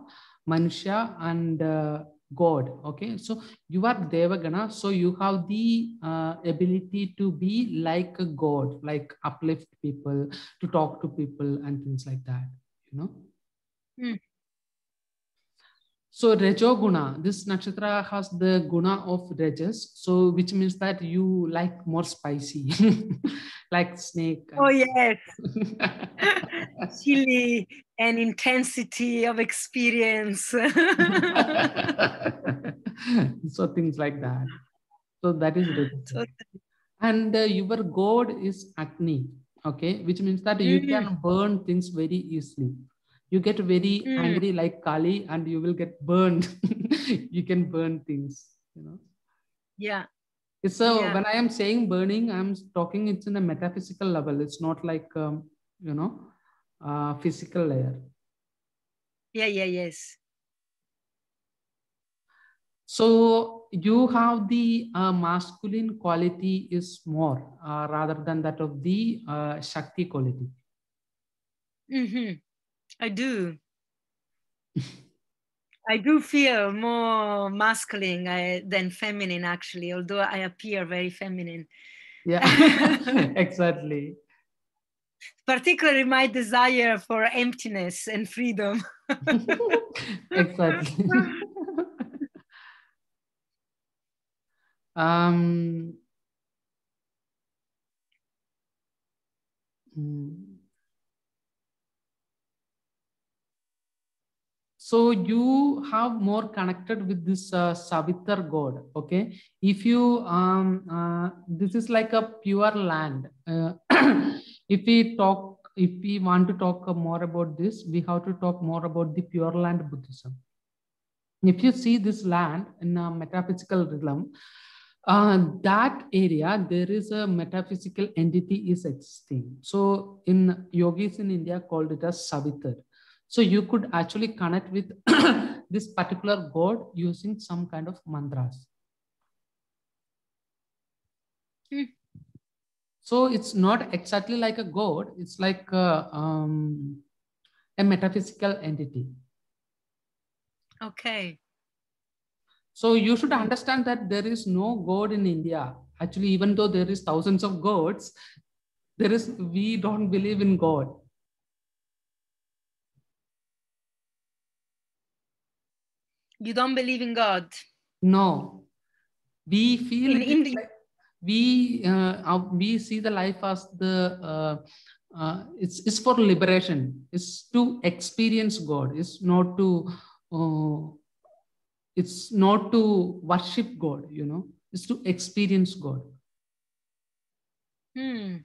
Manushya and uh, god okay? So you are devagana so you have the uh, ability to be like a god like uplift people to talk to people and things like that you know? Mm. so Guna, this nakshatra has the guna of rajas so which means that you like more spicy like snake oh yes. Chili and intensity of experience. so things like that. So that is so, and uh, your god is Agni, okay, which means that you mm. can burn things very easily. You get very mm. angry like Kali, and you will get burned. you can burn things, you know. Yeah. So yeah. when I am saying burning, I'm talking. It's in a metaphysical level. It's not like um, you know uh, physical layer. Yeah, yeah, yes. So you have the uh, masculine quality is more uh, rather than that of the uh, Shakti quality. Mm-hmm. I do. I do feel more masculine uh, than feminine, actually, although I appear very feminine. Yeah, exactly particularly my desire for emptiness and freedom. exactly. um, hmm. so you have more connected with this uh, Savitar god. Okay, if you um, uh, this is like a pure land. Uh, if we talk, if we want to talk more about this, we have to talk more about the Pure Land Buddhism. If you see this land in a metaphysical realm, uh, that area there is a metaphysical entity is existing. So in yogis in India called it as Savitar. So you could actually connect with this particular god using some kind of mantras. Hmm. So it's not exactly like a god, it's like a, um, a metaphysical entity. Okay. So you should understand that there is no god in India. Actually, even though there is thousands of gods, there is we don't believe in god you don't believe in god no we feel in india like we uh, we see the life as the uh, uh, it's it's for liberation. It's to experience god. It's not to uh, it's not to worship god you know. It's to experience god. Hmm.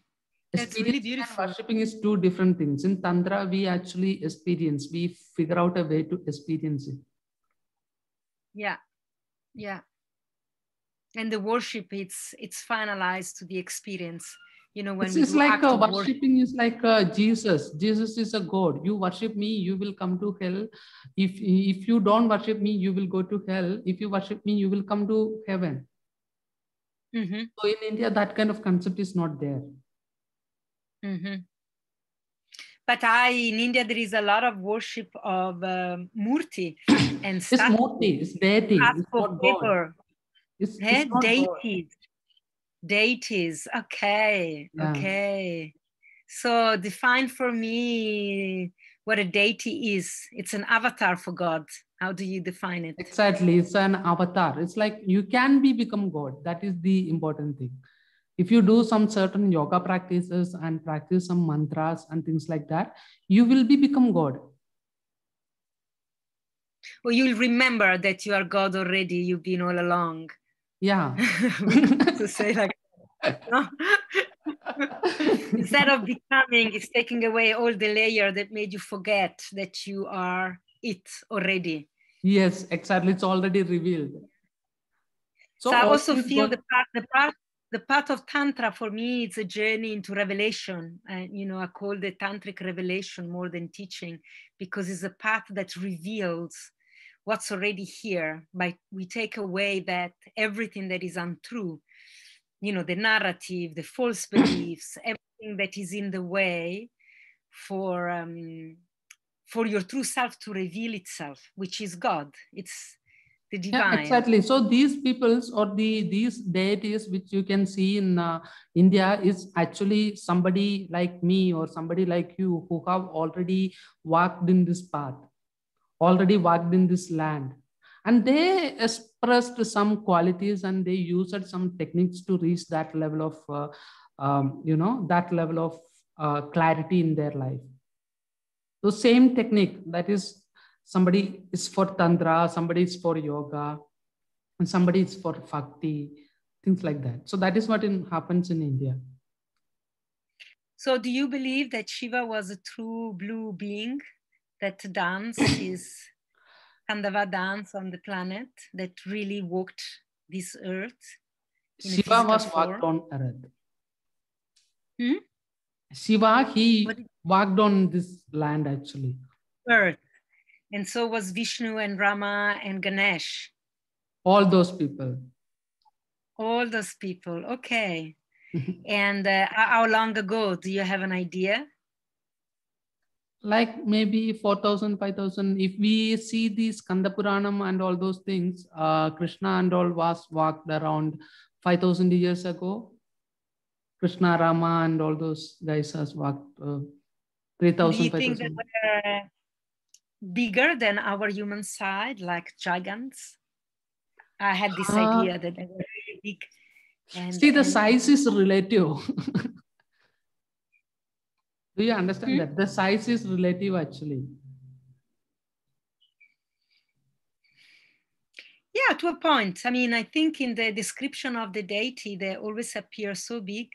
That's really beautiful. worshipping is two different things. In tantra we actually experience. We figure out a way to experience it. Yeah. Yeah and the worship it's it's finalized to the experience. You know when it's, we like act uh, of worship is like uh, jesus. Jesus is a god. You worship me you will come to hell. If if you don't worship me you will go to hell. If you worship me you will come to heaven. Mhm, so in india that kind of concept is not there. Mhm. but i in india there is a lot of worship of um, murti and it's murti it's deity it's not god it's, eh? it's deities deities okay. Yeah. okay. So define for me what a deity is. It's an avatar for god. How do you define it? Exactly. It's an avatar. It's like you can be become god. That is the important thing. If you do some certain yoga practices and practice some mantras and things like that you will be become god. Well you'll remember that you are god already. You've been all along yeah. To say like instead of becoming it's taking away all the layer that made you forget that you are it already. Yes exactly. It's already revealed. So, i all also feel the part the part the path of tantra for me it's a journey into revelation. And you know i call the tantric revelation more than teaching because it's a path that reveals what's already here by we take away that everything that is untrue you know the narrative the false beliefs everything that is in the way for um, for your true self to reveal itself which is god. It's the divine. yeah exactly. So these peoples or the these deities which you can see in uh, india is actually somebody like me or somebody like you who have already walked in this path already walked in this land. And they expressed some qualities and they used some techniques to reach that level of uh, um, you know that level of uh, clarity in their life. So same technique that is somebody is for tantra somebody is for yoga and somebody is for bhakti things like that. So that is what in, happens in india. So do you believe that shiva was a true blue being that danced his tandava dance on the planet that really walked this earth shiva was physical walked on earth. Hmm? shiva he What walked on this land actually. Earth. And so was vishnu and rama and ganesh. All those people. All those people. Okay. And uh, how long ago? Do you have an idea like maybe 4000 5000 if we see the skanda puranam and all those things uh, krishna and all was walked around 5000 years ago. Krishna rama and all those guys has walked uh, 3000 you that 5000 bigger than our human side like giants? I had this Uh, idea that they were really big and see the and- size is relative do you understand Hmm? that? The size is relative actually. Yeah to a point. I mean i think in the description of the deity they always appear so big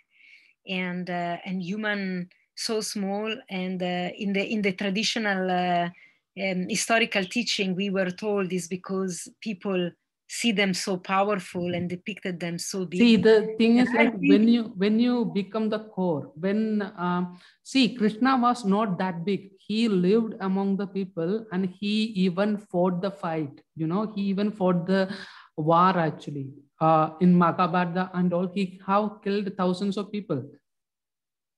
and uh, and human so small. And uh, in the in the traditional uh, um, historical teaching we were told is because people see them so powerful and depicted them so big see the thing is And like think- when you when you become the core when um, see krishna was not that big. He lived among the people and he even fought the fight you know he even fought the war actually uh, in mahabharata and all. He have killed thousands of people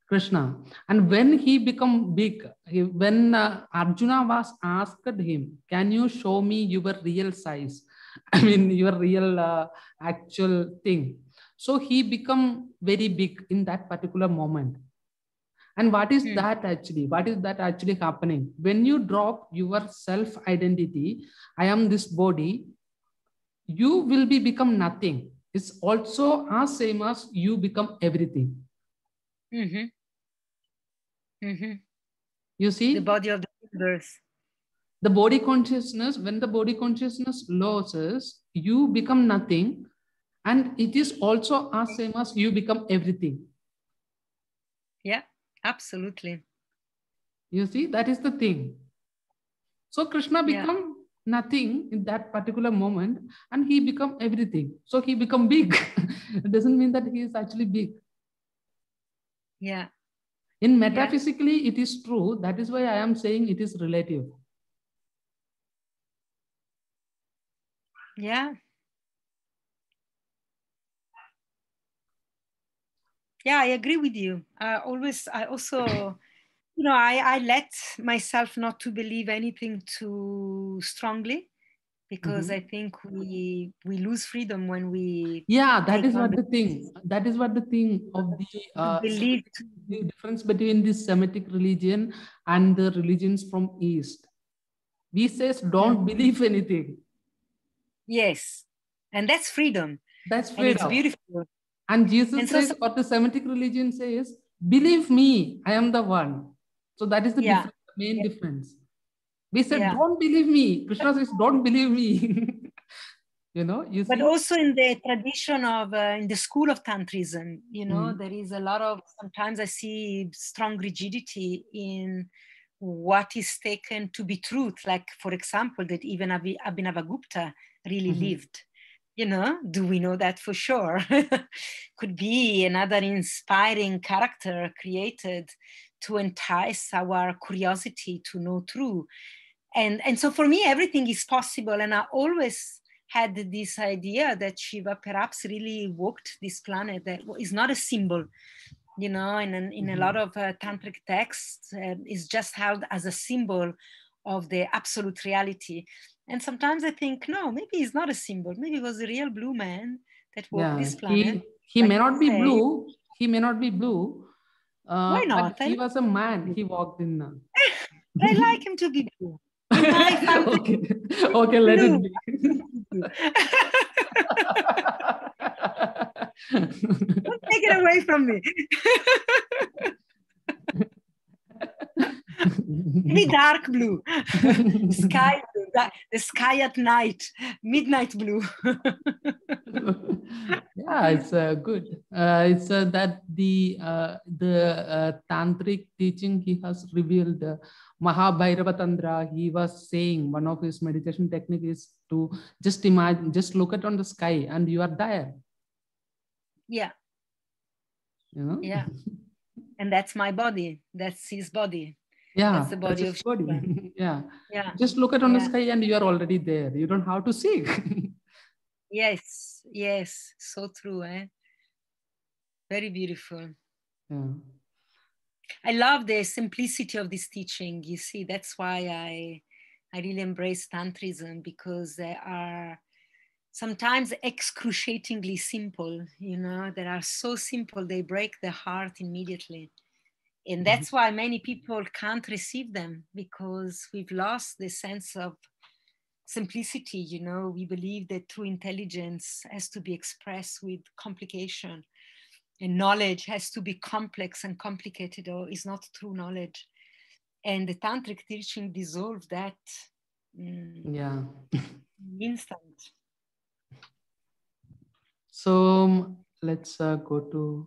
krishna. And when he become big he, when uh, arjuna was asked him can you show me your real size i mean your real uh, actual thing. So he become very big in that particular moment. And what is Hmm. that actually? What is that actually happening? When you drop your self identity i am this body you will be become nothing. It's also as same as you become everything. Hmm hmm you see? The body of the universe. The body consciousness when the body consciousness loses you become nothing. And it is also as same as you become everything. Yeah, absolutely. you see that is the thing. So krishna Yeah. become nothing in that particular moment and he become everything. So he become big. It doesn't mean that he is actually big. Yeah, in metaphysically it is true. That is why i am saying it is relative yeah. Yeah, I agree with you. I always, I also, you know, I, I let myself not to believe anything too strongly because Mhm. I think we we lose freedom when we yeah that is what the- thing that is what the thing of the uh, believe the difference between the semitic religion and the religions from east we says don't believe anything yes, and that's freedom, that's and it's freedom beautiful. and jesus And so- says what the semitic religion says believe me i am the one so that is the Yeah. difference, the main Yeah. difference we said Yeah. don't believe me krishna says don't believe me you know you but see also in the tradition of uh, in the school of tantrism you know Mm. there is a lot of sometimes i see strong rigidity in what is taken to be truth like for example that even Abhi- abhinavagupta really Mhm. lived. You know do we know that for sure? Could be another inspiring character created to entice our curiosity to know true. And and so for me everything is possible. And i always had this idea that shiva perhaps really walked this planet that is not a symbol you know in, in Mhm. a lot of uh, tantric texts uh, is just held as a symbol of the absolute reality. And sometimes i think no maybe it's not a symbol. Maybe it was a real blue man that walked yeah this planet. he he may not be say. blue. He may not be blue uh, Why not? he was a man. He walked in uh, i like him to be blue. Okay. Okay let it be Don't take it away from me. Maybe dark blue. Sky blue. The sky at night. Midnight blue. Yeah it's uh, good. Uh, it's uh, that the uh, the uh, tantric teaching he has revealed uh, mahabhairava tantra he was saying one of his meditation technique is to just imagine just look at on the sky and you are there yeah. You Yeah. and that's my body. That's his body. Yeah That's the body his of body. Yeah. Yeah. Just look at on the sky and you are already there. You don't have to seek yes. Yes. So true eh? Very beautiful. Yeah. I love the simplicity of this teaching. You see, that's why I I really embrace tantrism because they are sometimes excruciatingly simple. You know, they are so simple they break the heart immediately, and that's why many people can't receive them because we've lost the sense of simplicity. You know, we believe that true intelligence has to be expressed with complication and knowledge has to be complex and complicated or is not true knowledge and the tantric teaching dissolve that mm, yeah instant So um, let's uh, go to.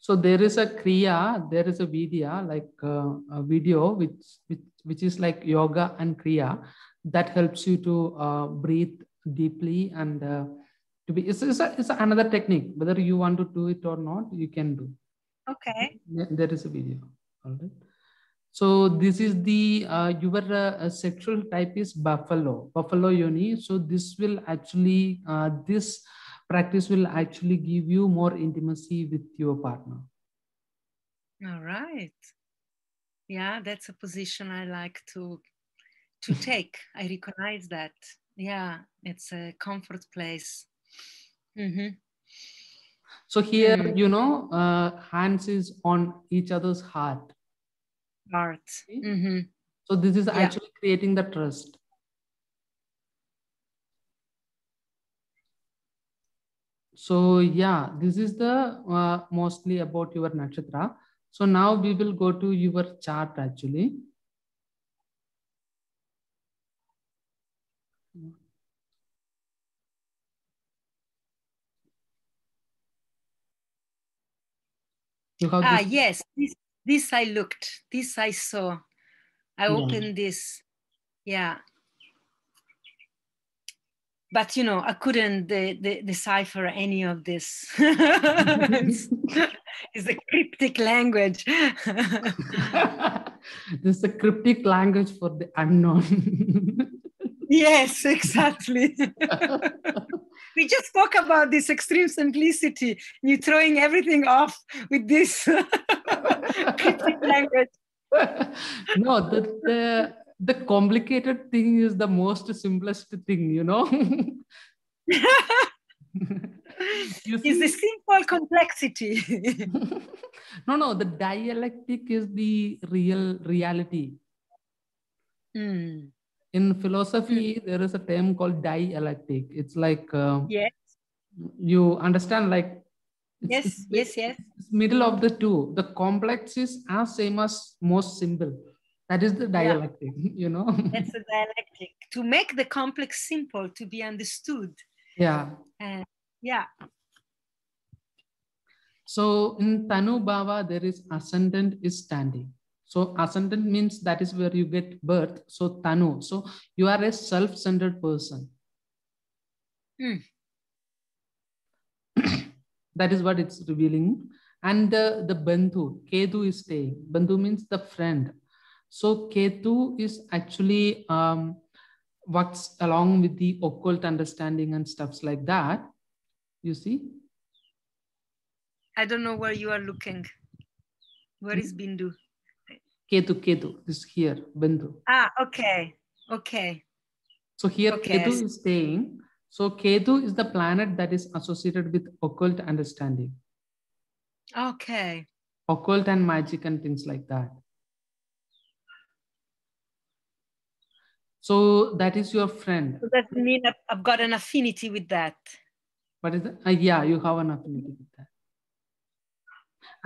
So there is a kriya, there is a vidya, like uh, a video which, which which is like yoga and kriya that helps you to uh, breathe deeply and uh, to be. It's, it's, a, it's another technique. Whether you want to do it or not, you can do. okay There is a video. All right. So this is the uh, your uh, sexual type is buffalo, buffalo yoni. So this will actually uh, this practice will actually give you more intimacy with your partner. all right yeah that's a position i like to to take i recognize that yeah it's a comfort place hmm So here, Mm. you know, uh, hands is on each other's heart. Art. See? hmm So this is Yeah. actually creating the trust. So yeah, this is the uh, mostly about your nakshatra. So now we will go to your chart actually. You have Ah, this- yes. This, this I looked. This I saw. I Yeah. opened this. Yeah. But you know, I couldn't de- de- decipher any of this. it's, a cryptic language. this is a cryptic language for the unknown. yes, exactly. we just spoke about this extreme simplicity. You're throwing everything off with this cryptic language. no, the, the the complicated thing is the most simplest thing, you know. you It's the simple complexity. no, no, the dialectic is the real reality. Mm, In philosophy, there is a term called dialectic. It's like uh, Yes, you understand, like yes, it's yes, yes. it's middle of the two. The complex is as same as most simple. That is the dialectic, you know. That's the dialectic. To make the complex simple to be understood. yeah. And yeah, So in Tanu Bhava, there is ascendant is standing. So ascendant means that is where you get birth. So Tanu. So you are a self-centered person. Hmm. that is what it's revealing. And the, the Bandhu, Ketu is staying. Bandhu means the friend. So Ketu is actually um, works along with the occult understanding and stuffs like that. You see? I don't know where you are looking. Where is Bindu? Ketu, Ketu, this here, Bandhu. Ah, okay, okay. So here Okay, Ketu is staying. So Ketu is the planet that is associated with occult understanding, Okay. occult and magic and things like that. So that is your friend. So that means I've- got an affinity with that. What is that? Uh, yeah, you have an affinity with that.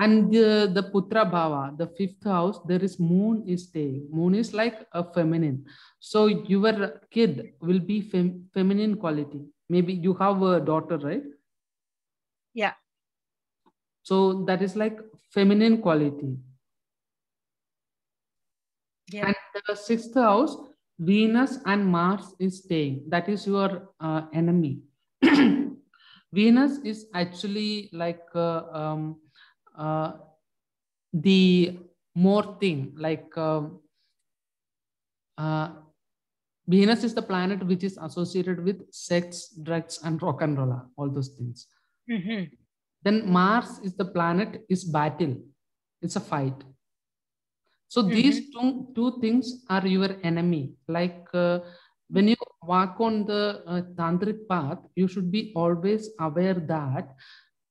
And the, the Putra Bhava, the fifth house, there is moon is staying. Moon is like a feminine. So your kid will be fem- feminine quality. Maybe you have a daughter, right? Yeah. So that is like feminine quality. Yeah. And the sixth house, Venus and Mars is staying. That is your uh, enemy. Venus is actually like uh, um, uh, the more thing, like um, uh, Venus is the planet which is associated with sex, drugs, and rock and roll, all those things. Mhm. Then Mars is the planet, is battle. It's a fight. So these two, two things are your enemy. Like uh, when you walk on the uh, tantric path, you should be always aware that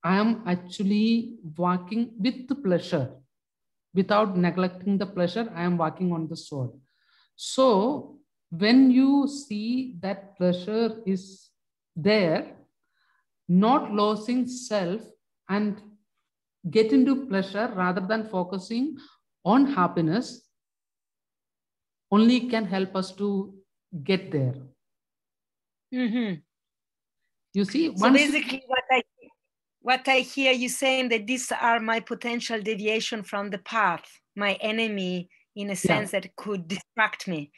I am actually walking with pleasure. Without neglecting the pleasure, I am walking on the sword. So when you see that pleasure is there, not losing self and get into pleasure rather than focusing on happiness only can help us to get there. Mhm. You see, So basically, what I what I hear you saying that these are my potential deviation from the path, my enemy, in a sense that could distract me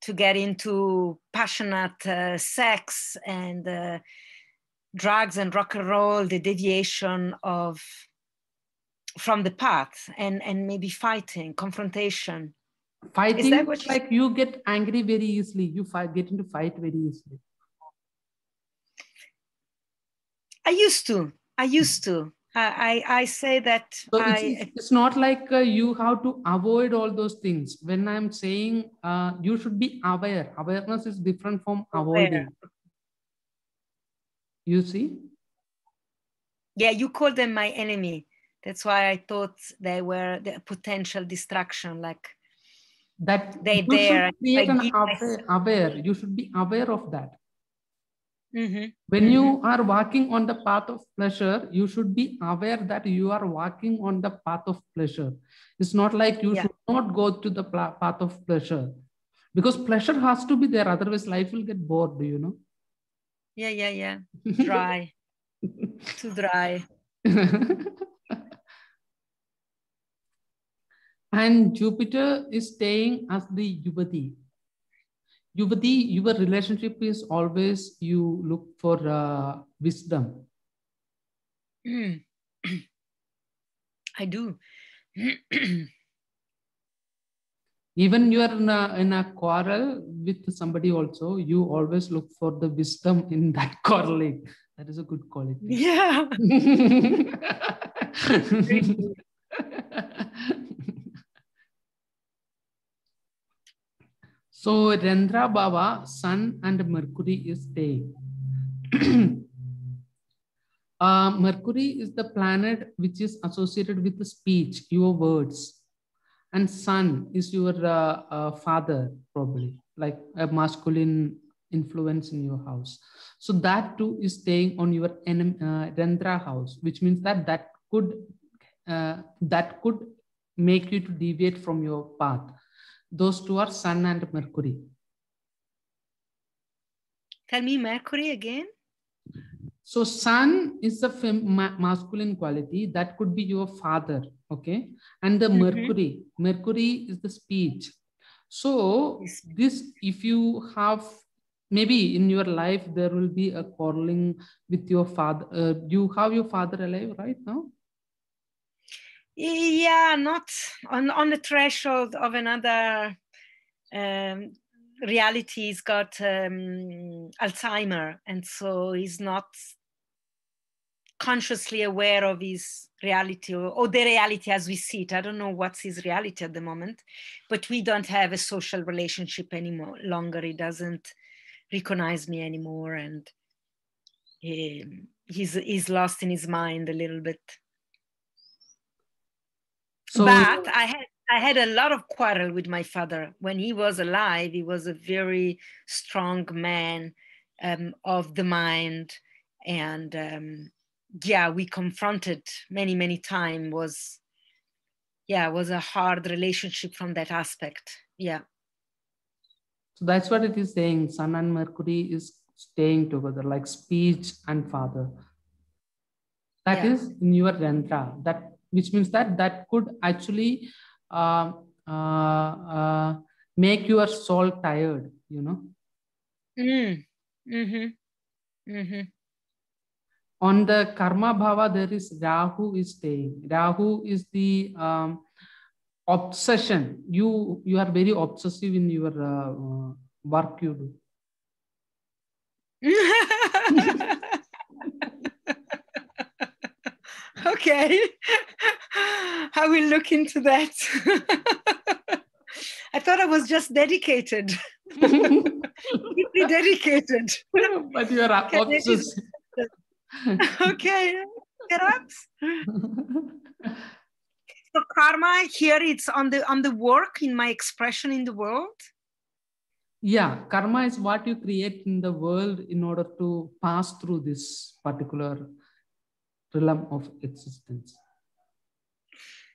to get into passionate uh, sex and uh, drugs and rock and roll, the deviation of from the path and and maybe fighting, confrontation. fighting, that what like you get angry very easily. You fight, get into fight very easily. I used to. I used to. I I, I say that So I it's, it's not like uh, you have to avoid all those things. When I'm saying uh, you should be aware, awareness is different from avoiding. You see? yeah, you call them my enemy. That's why I thought they were the potential distraction. Like that they you there. should create an aware, aware. You should be aware of that. Mhm. When you are walking on the path of pleasure, you should be aware that you are walking on the path of pleasure. It's not like you Yeah. should not go to the pla- path of pleasure because pleasure has to be there. Otherwise, life will get bored. Do you know? Yeah, yeah, yeah. Dry, too dry. and Jupiter is staying as the Yuvati. Yuvati, your relationship is always you look for uh, wisdom. Mm. I do. Even you are in a, in a quarrel with somebody also, you always look for the wisdom in that quarreling. That is a good quality. yeah. so Randhra Bhava, Sun and Mercury is staying. uh, Mercury is the planet which is associated with the speech, your words. And Sun is your uh, uh, father, probably, like a masculine influence in your house. So that too is staying on your uh, Randhra house, which means that that could uh, that could make you to deviate from your path. Those two are Sun and Mercury. Tell me Mercury again. So Sun is the ma- masculine quality that could be your father, okay? And the Mhm. Mercury, Mercury is the speech. So this, if you have maybe in your life there will be a quarreling with your father. Uh, you have your father alive right now? Yeah, not on on the threshold of another um, reality. He's got um, Alzheimer, and so he's not consciously aware of his reality or, or the reality as we see it. I don't know what's his reality at the moment, but we don't have a social relationship anymore longer. He doesn't recognize me anymore, and he, he's he's lost in his mind a little bit. So but I had I had a lot of quarrel with my father when he was alive. He was a very strong man um, of the mind, and um, yeah, we confronted many many times. Was yeah, was a hard relationship from that aspect. Yeah, So that's what it is saying. Sun and Mercury is staying together, like speech and father. That Yeah. is in your Randhra. That which means that that could actually uh, uh, uh, make your soul tired. You know, mm. mm-hmm. Mm-hmm. on the Karma Bhava there is Rahu is staying. Rahu is the um, obsession. You you are very obsessive in your uh, uh, work you do. okay. I will look into that. I thought I was just dedicated, deeply dedicated. but you are Okay, obsessed. okay, perhaps. So karma here it's on the on the work in my expression in the world. Yeah, karma is what you create in the world in order to pass through this particular realm of existence.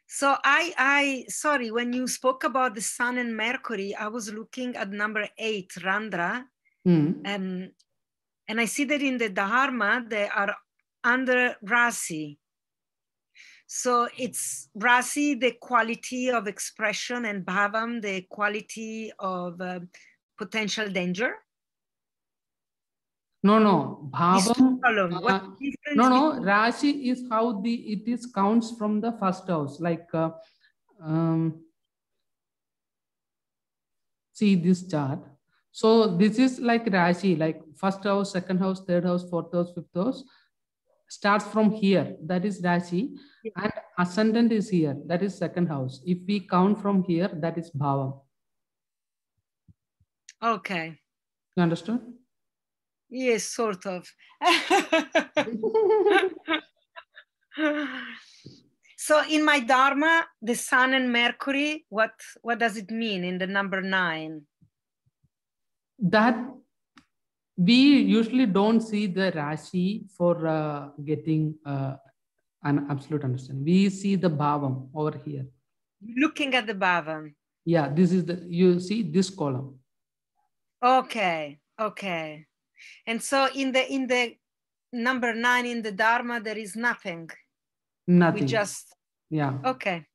So I I sorry when you spoke about the sun and Mercury, I was looking at number eight, Randhra, um, and I see that in the Dharma they are under Rasi. So it's Rasi, the quality of expression, and Bhavam, the quality of uh, potential danger. No, no, bhavam. uh, what's the difference No, no, Rashi is how the it is counts from the first house. Like, uh, um, see this chart. So this is like Rashi, like first house, second house, third house, fourth house, fifth house. Starts from here. That is Rashi, Yeah. and ascendant is here. That is second house. If we count from here, that is bhavam. Okay. You understand? Yes, sort of. so in my dharma the sun and mercury what what does it mean in the number nine? That we usually don't see the rashi for uh, getting uh, an absolute understanding. We see the bhavam over here. Looking at the bhavam. Yeah this is the you see this column. Okay okay and so in the in the number nine in the dharma there is nothing. Nothing. we just yeah. okay.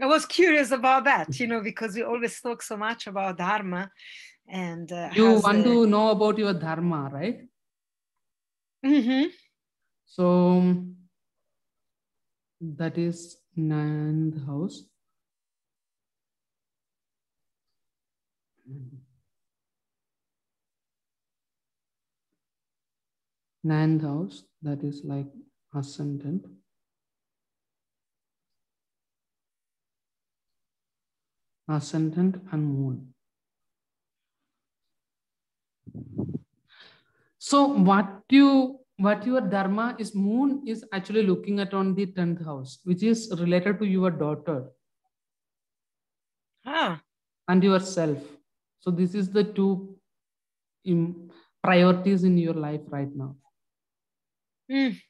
I was curious about that you know because we always talk so much about dharma and uh, you want the- to know about your dharma right? Mhm. so that is ninth house ninth house that is like ascendant. Ascendant and moon. So what you what your dharma is moon is actually looking at on the 10th house which is related to your daughter. Ah and yourself so this is the two priorities in your life right now mm.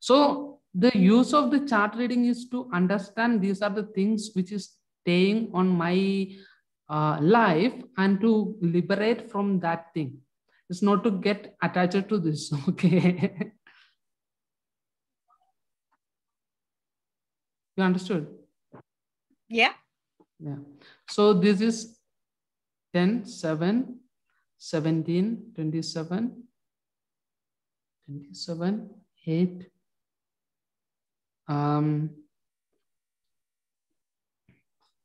So the use of the chart reading is to understand these are the things which is staying on my uh, life and to liberate from that thing. It's not to get attached to this. Okay. You understood? yeah Yeah. So this is 10, 7, 17, 27, 27, 8. Um,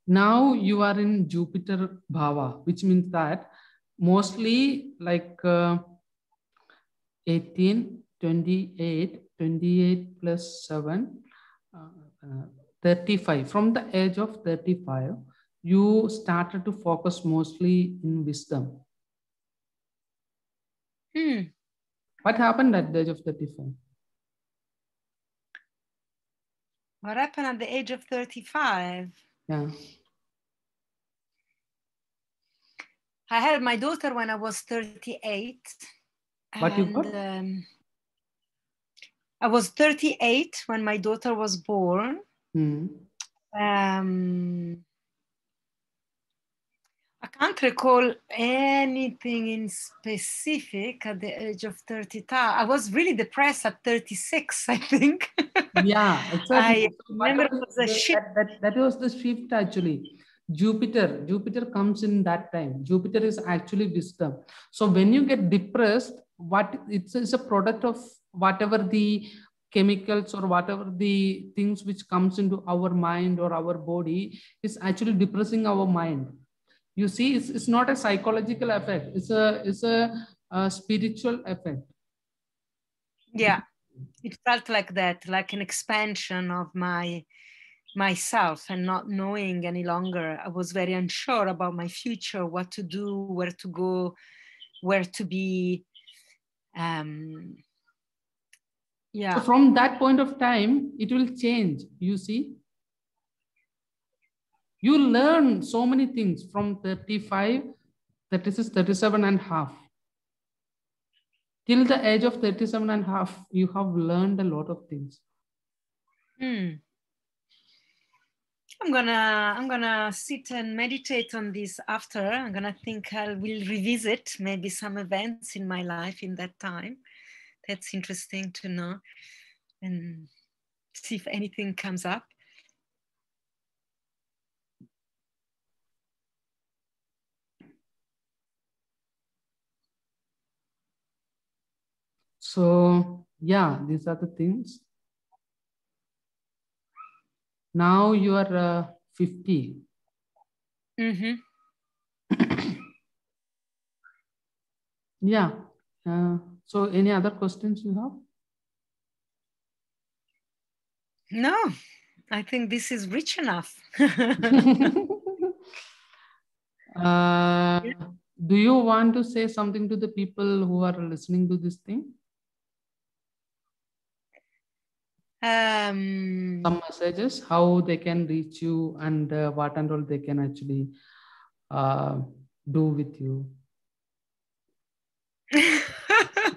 now you are in Jupiter Bhava, which means that mostly like uh, 18, 28, 28 plus 7, uh, uh, 35. From the age of 35, you started to focus mostly in wisdom. Hmm. What happened at the age of 35? what happened at the age of 35 Yeah. I had my daughter when I was 38. What you got? Um, I was 38 when my daughter was born. Hmm. Um, I can't recall anything in specific at the age of 30. I was really depressed at 36, I think. Yeah, exactly. I remember it was a shift. That, that, that was the shift actually. Jupiter, Jupiter comes in that time. Jupiter is actually wisdom. So when you get depressed, what it's, it's a product of whatever the chemicals or whatever the things which comes into our mind or our body is actually depressing our mind. You see, it's, it's not a psychological effect. It's a it's a, a spiritual effect. yeah it felt like that like an expansion of my myself and not knowing any longer i was very unsure about my future what to do where to go where to be um So yeah from that point of time, it will change. You see, you learn so many things from 35, 36, 37 and half. Till the age of 37 and half, you have learned a lot of things. Hmm. i'm gonna i'm gonna sit and meditate on this after i'm gonna think i will revisit maybe some events in my life in that time that's interesting to know and see if anything comes up So, yeah, these are the things. Now you are uh, 50. hmm Yeah. Uh, so, any other questions you have? No, I think this is rich enough. uh, do you want to say something to the people who are listening to this thing? Um, Some messages, how they can reach you, and uh, what and all they can actually uh, do with you.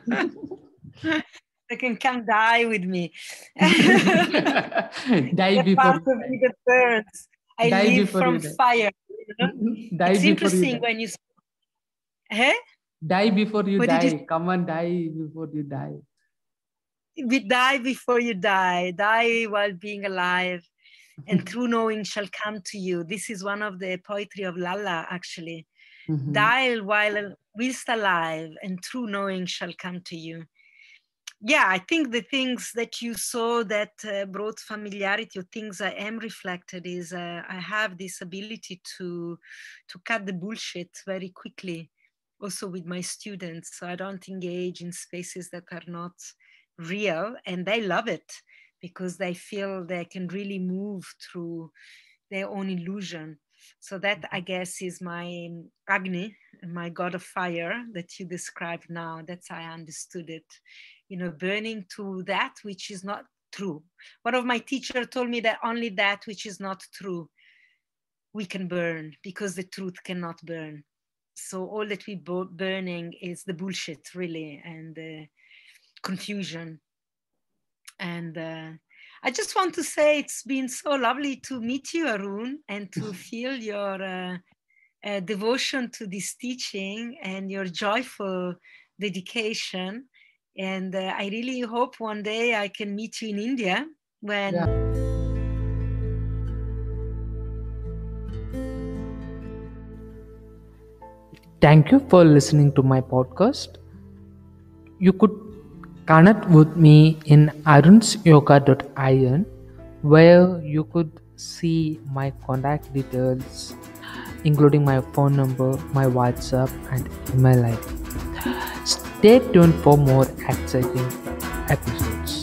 they can come die with me. die They're before part you of die. me that burns. I Die live from you fire. you know? die it's interesting you when you. Hey? die before you What die you- come on die before you die We die before you die, die while being alive, and true knowing shall come to you. This is one of the poetry of Lalla, actually. Mhm. Die while whilst alive, and true knowing shall come to you. Yeah, I think the things that you saw that uh, brought familiarity or things I am reflected is uh, I have this ability to to cut the bullshit very quickly, also with my students. So I don't engage in spaces that are not real, and they love it because they feel they can really move through their own illusion. So that I guess is my Agni, my god of fire that you described now. That's how I understood it. You know, burning to that which is not true. One of my teacher told me that only that which is not true we can burn because the truth cannot burn. So all that we bo- burning is the bullshit, really, and the confusion. And uh, I just want to say it's been so lovely to meet you, Arun, and to feel your uh, uh, devotion to this teaching and your joyful dedication. And uh, I really hope one day I can meet you in India when. Yeah. Thank you for listening to my podcast. You could connect with me in arunsyoga.in where you could see my contact details, including my phone number, my WhatsApp, and email ID. Stay tuned for more exciting episodes.